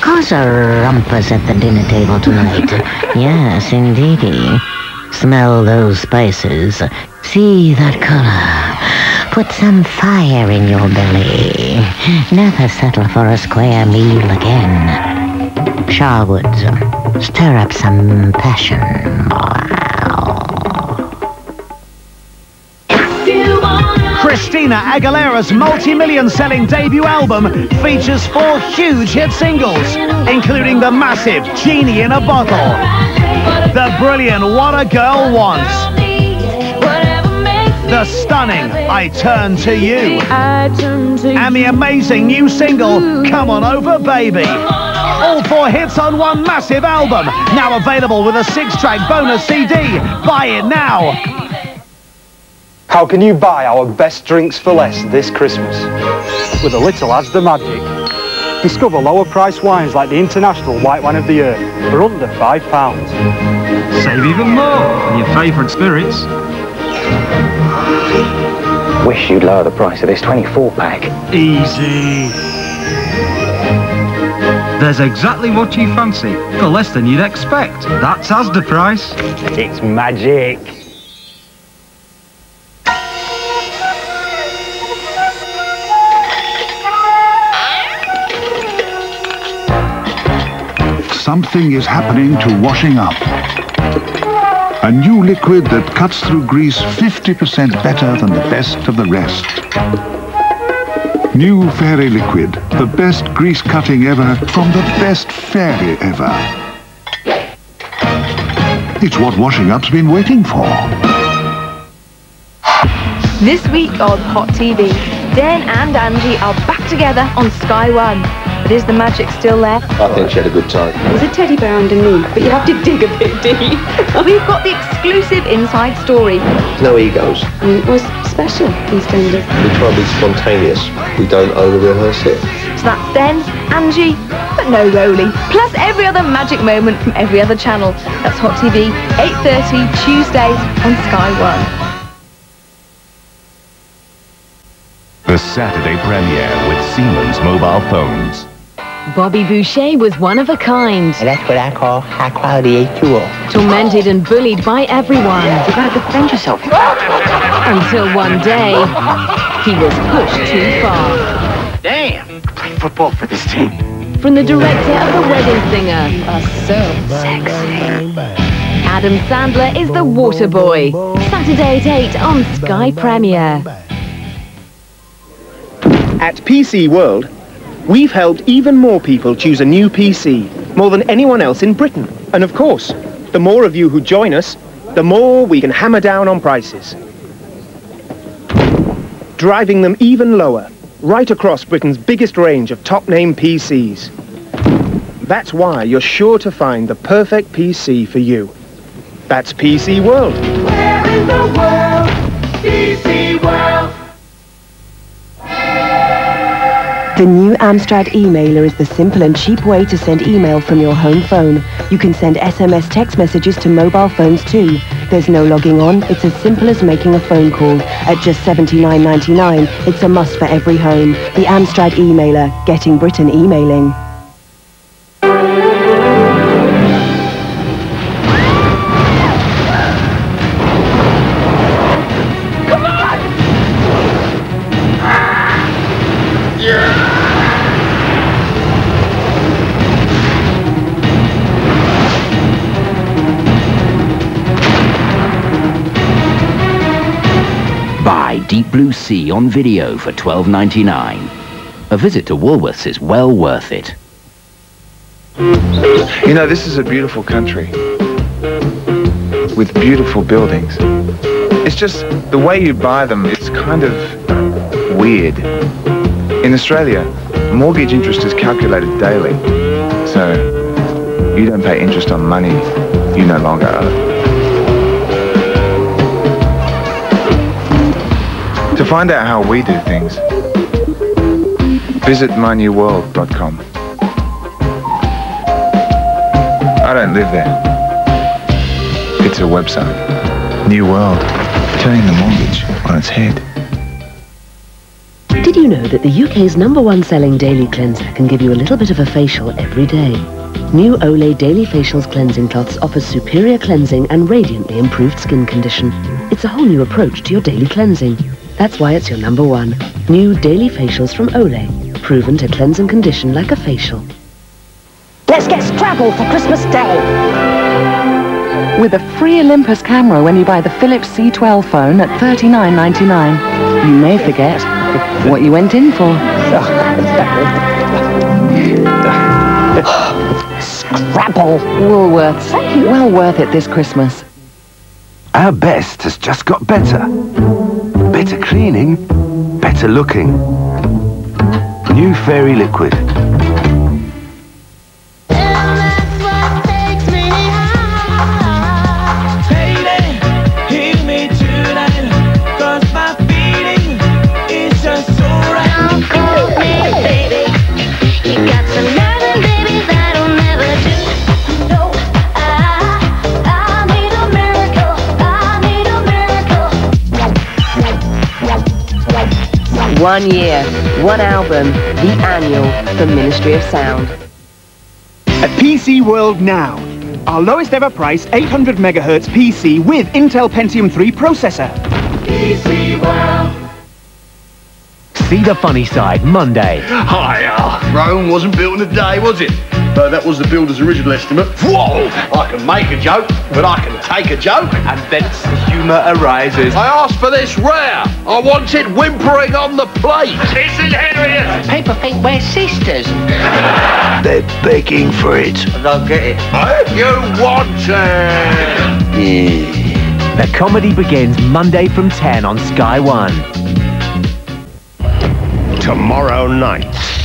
Cause a rumpus at the dinner table tonight. yes, indeedy. Smell those spices. See that color. Put some fire in your belly. Never settle for a square meal again. Sharwood's, stir up some passion. Christina Aguilera's multi-million selling debut album features four huge hit singles, including the massive Genie in a Bottle, the brilliant What a Girl Wants, the stunning I Turn to You, and the amazing new single Come On Over Baby. All four hits on one massive album, now available with a six-track bonus CD. Buy it now. How can you buy our best drinks for less this Christmas? With a little Asda magic. Discover lower price wines like the International White Wine of the Year for under £5. Save even more on your favourite spirits. Wish you'd lower the price of this 24 pack. Easy. There's exactly what you fancy for less than you'd expect. That's Asda price. It's magic. Something is happening to washing up. A new liquid that cuts through grease 50% better than the best of the rest. New Fairy Liquid, the best grease cutting ever from the best fairy ever. It's what washing up's been waiting for. This week on Hot TV, Dan and Angie are back together on Sky One. But is the magic still there? I think she had a good time. There's a teddy bear underneath, but you have to dig a bit deep. We've got the exclusive inside story. No egos. And it was special, EastEnders. We try to be spontaneous. We don't over-rehearse it. So that's Den, Angie, but no Roly. Plus every other magic moment from every other channel. That's Hot TV, 8.30, Tuesdays on Sky One. The Saturday premiere with Siemens mobile phones. Bobby Boucher was one of a kind. That's what I call high quality H2O. Tormented and bullied by everyone. You gotta defend yourself. Until one day, he was pushed too far. Damn! I play football for this team. From the director of The Wedding Singer. Uh, so sexy. Adam Sandler is The Waterboy. Saturday at 8 on Sky Premiere. At PC World, we've helped even more people choose a new PC, more than anyone else in Britain. And of course, the more of you who join us, the more we can hammer down on prices. Driving them even lower, right across Britain's biggest range of top-name PCs. That's why you're sure to find the perfect PC for you. That's PC World. The new Amstrad emailer is the simple and cheap way to send email from your home phone. You can send SMS text messages to mobile phones too. There's no logging on. It's as simple as making a phone call. At just $79.99, it's a must for every home. The Amstrad emailer, getting Britain emailing. Deep Blue Sea on video for $12.99. A visit to Woolworths is well worth it. You know, this is a beautiful country with beautiful buildings. It's just the way you buy them, it's kind of weird. In Australia, mortgage interest is calculated daily. So you don't pay interest on money you no longer owe. To find out how we do things, Visit mynewworld.com. I don't live there. It's a website. New World. Turning the mortgage on its head. Did you know that the UK's number one selling daily cleanser can give you a little bit of a facial every day? New Olay Daily Facials Cleansing Cloths offers superior cleansing and radiantly improved skin condition. It's a whole new approach to your daily cleansing. That's why it's your number one. New Daily Facials from Olay. Proven to cleanse and condition like a facial. Let's get Scrabble for Christmas Day. With a free Olympus camera when you buy the Philips C12 phone at $39.99. You may forget what you went in for. Scrabble. Woolworths. Well worth it this Christmas. Our best has just got better. Better cleaning, better looking. New Fairy Liquid. One year, one album, the annual, the Ministry of Sound. At PC World now, our lowest ever price 800 megahertz PC with Intel Pentium 3 processor. PC World. See the funny side Monday. Hiya! Rome wasn't built in a day, was it? Though that was the builder's original estimate. Whoa! I can make a joke, but I can take a joke. And thence the humour arises. I asked for this rare. I want it whimpering on the plate. Listen, Henriette. People think we're sisters. They're begging for it. I don't get it. You want it. The comedy begins Monday from 10 on Sky One. Tomorrow night,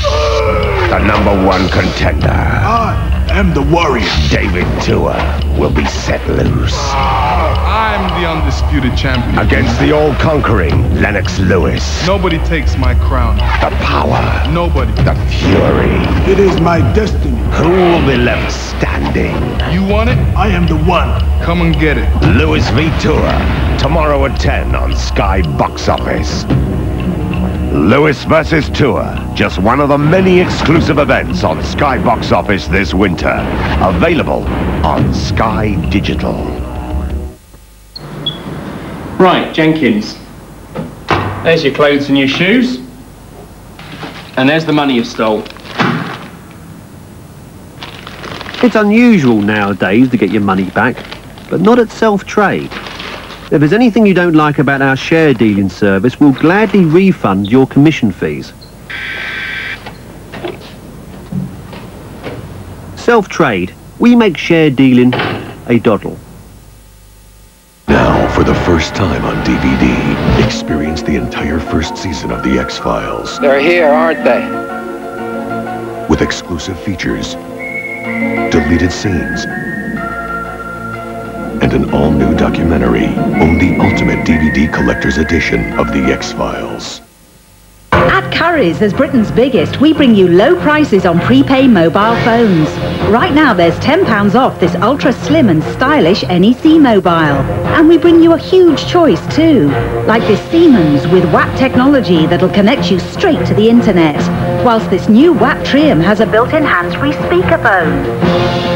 the number one contender. I am the warrior. David Tua will be set loose. I'm the undisputed champion. Against the all-conquering Lennox Lewis. Nobody takes my crown. The power. Nobody. The fury. It is my destiny. Who will be left standing? You want it? I am the one. Come and get it. Lewis v. Tua. Tomorrow at 10 on Sky Box Office. Lewis versus Tua, just one of the many exclusive events on Sky Box Office this winter. Available on Sky Digital. Right, Jenkins. There's your clothes and your shoes. And there's the money you stole. It's unusual nowadays to get your money back, but not at self-trade. If there's anything you don't like about our share dealing service, we'll gladly refund your commission fees. Self-trade. We make share dealing a doddle. Now, for the first time on DVD, experience the entire first season of The X-Files They're here, aren't they? with exclusive features, deleted scenes, and an all-new documentary. The ultimate DVD collector's edition of The X-Files. At Curry's, as Britain's biggest, we bring you low prices on prepay mobile phones. Right now, there's £10 off this ultra slim and stylish NEC mobile. And we bring you a huge choice too, like this Siemens with WAP technology that'll connect you straight to the internet, whilst this new WAP Trium has a built-in hands-free speakerphone.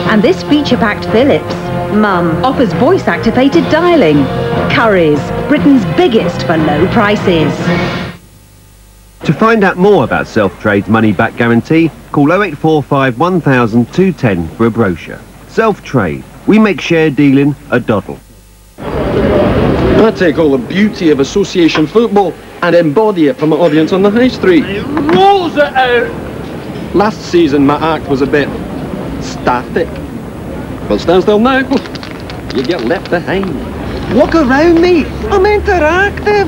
And this feature-packed Philips, Mum, offers voice-activated dialing. Curry's, Britain's biggest for low prices. To find out more about Self-Trade's money-back guarantee, call 0845 1000 210 for a brochure. Self-Trade. We make share dealing a doddle. I take all the beauty of association football and embody it for my audience on the high street. Rolls it out. Last season my act was a bit static. But stand still now, you get left behind. Walk around me. I'm interactive.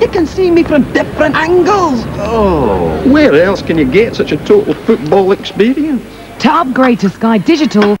You can see me from different angles. Oh. Where else can you get such a total football experience? To upgrade to Sky Digital,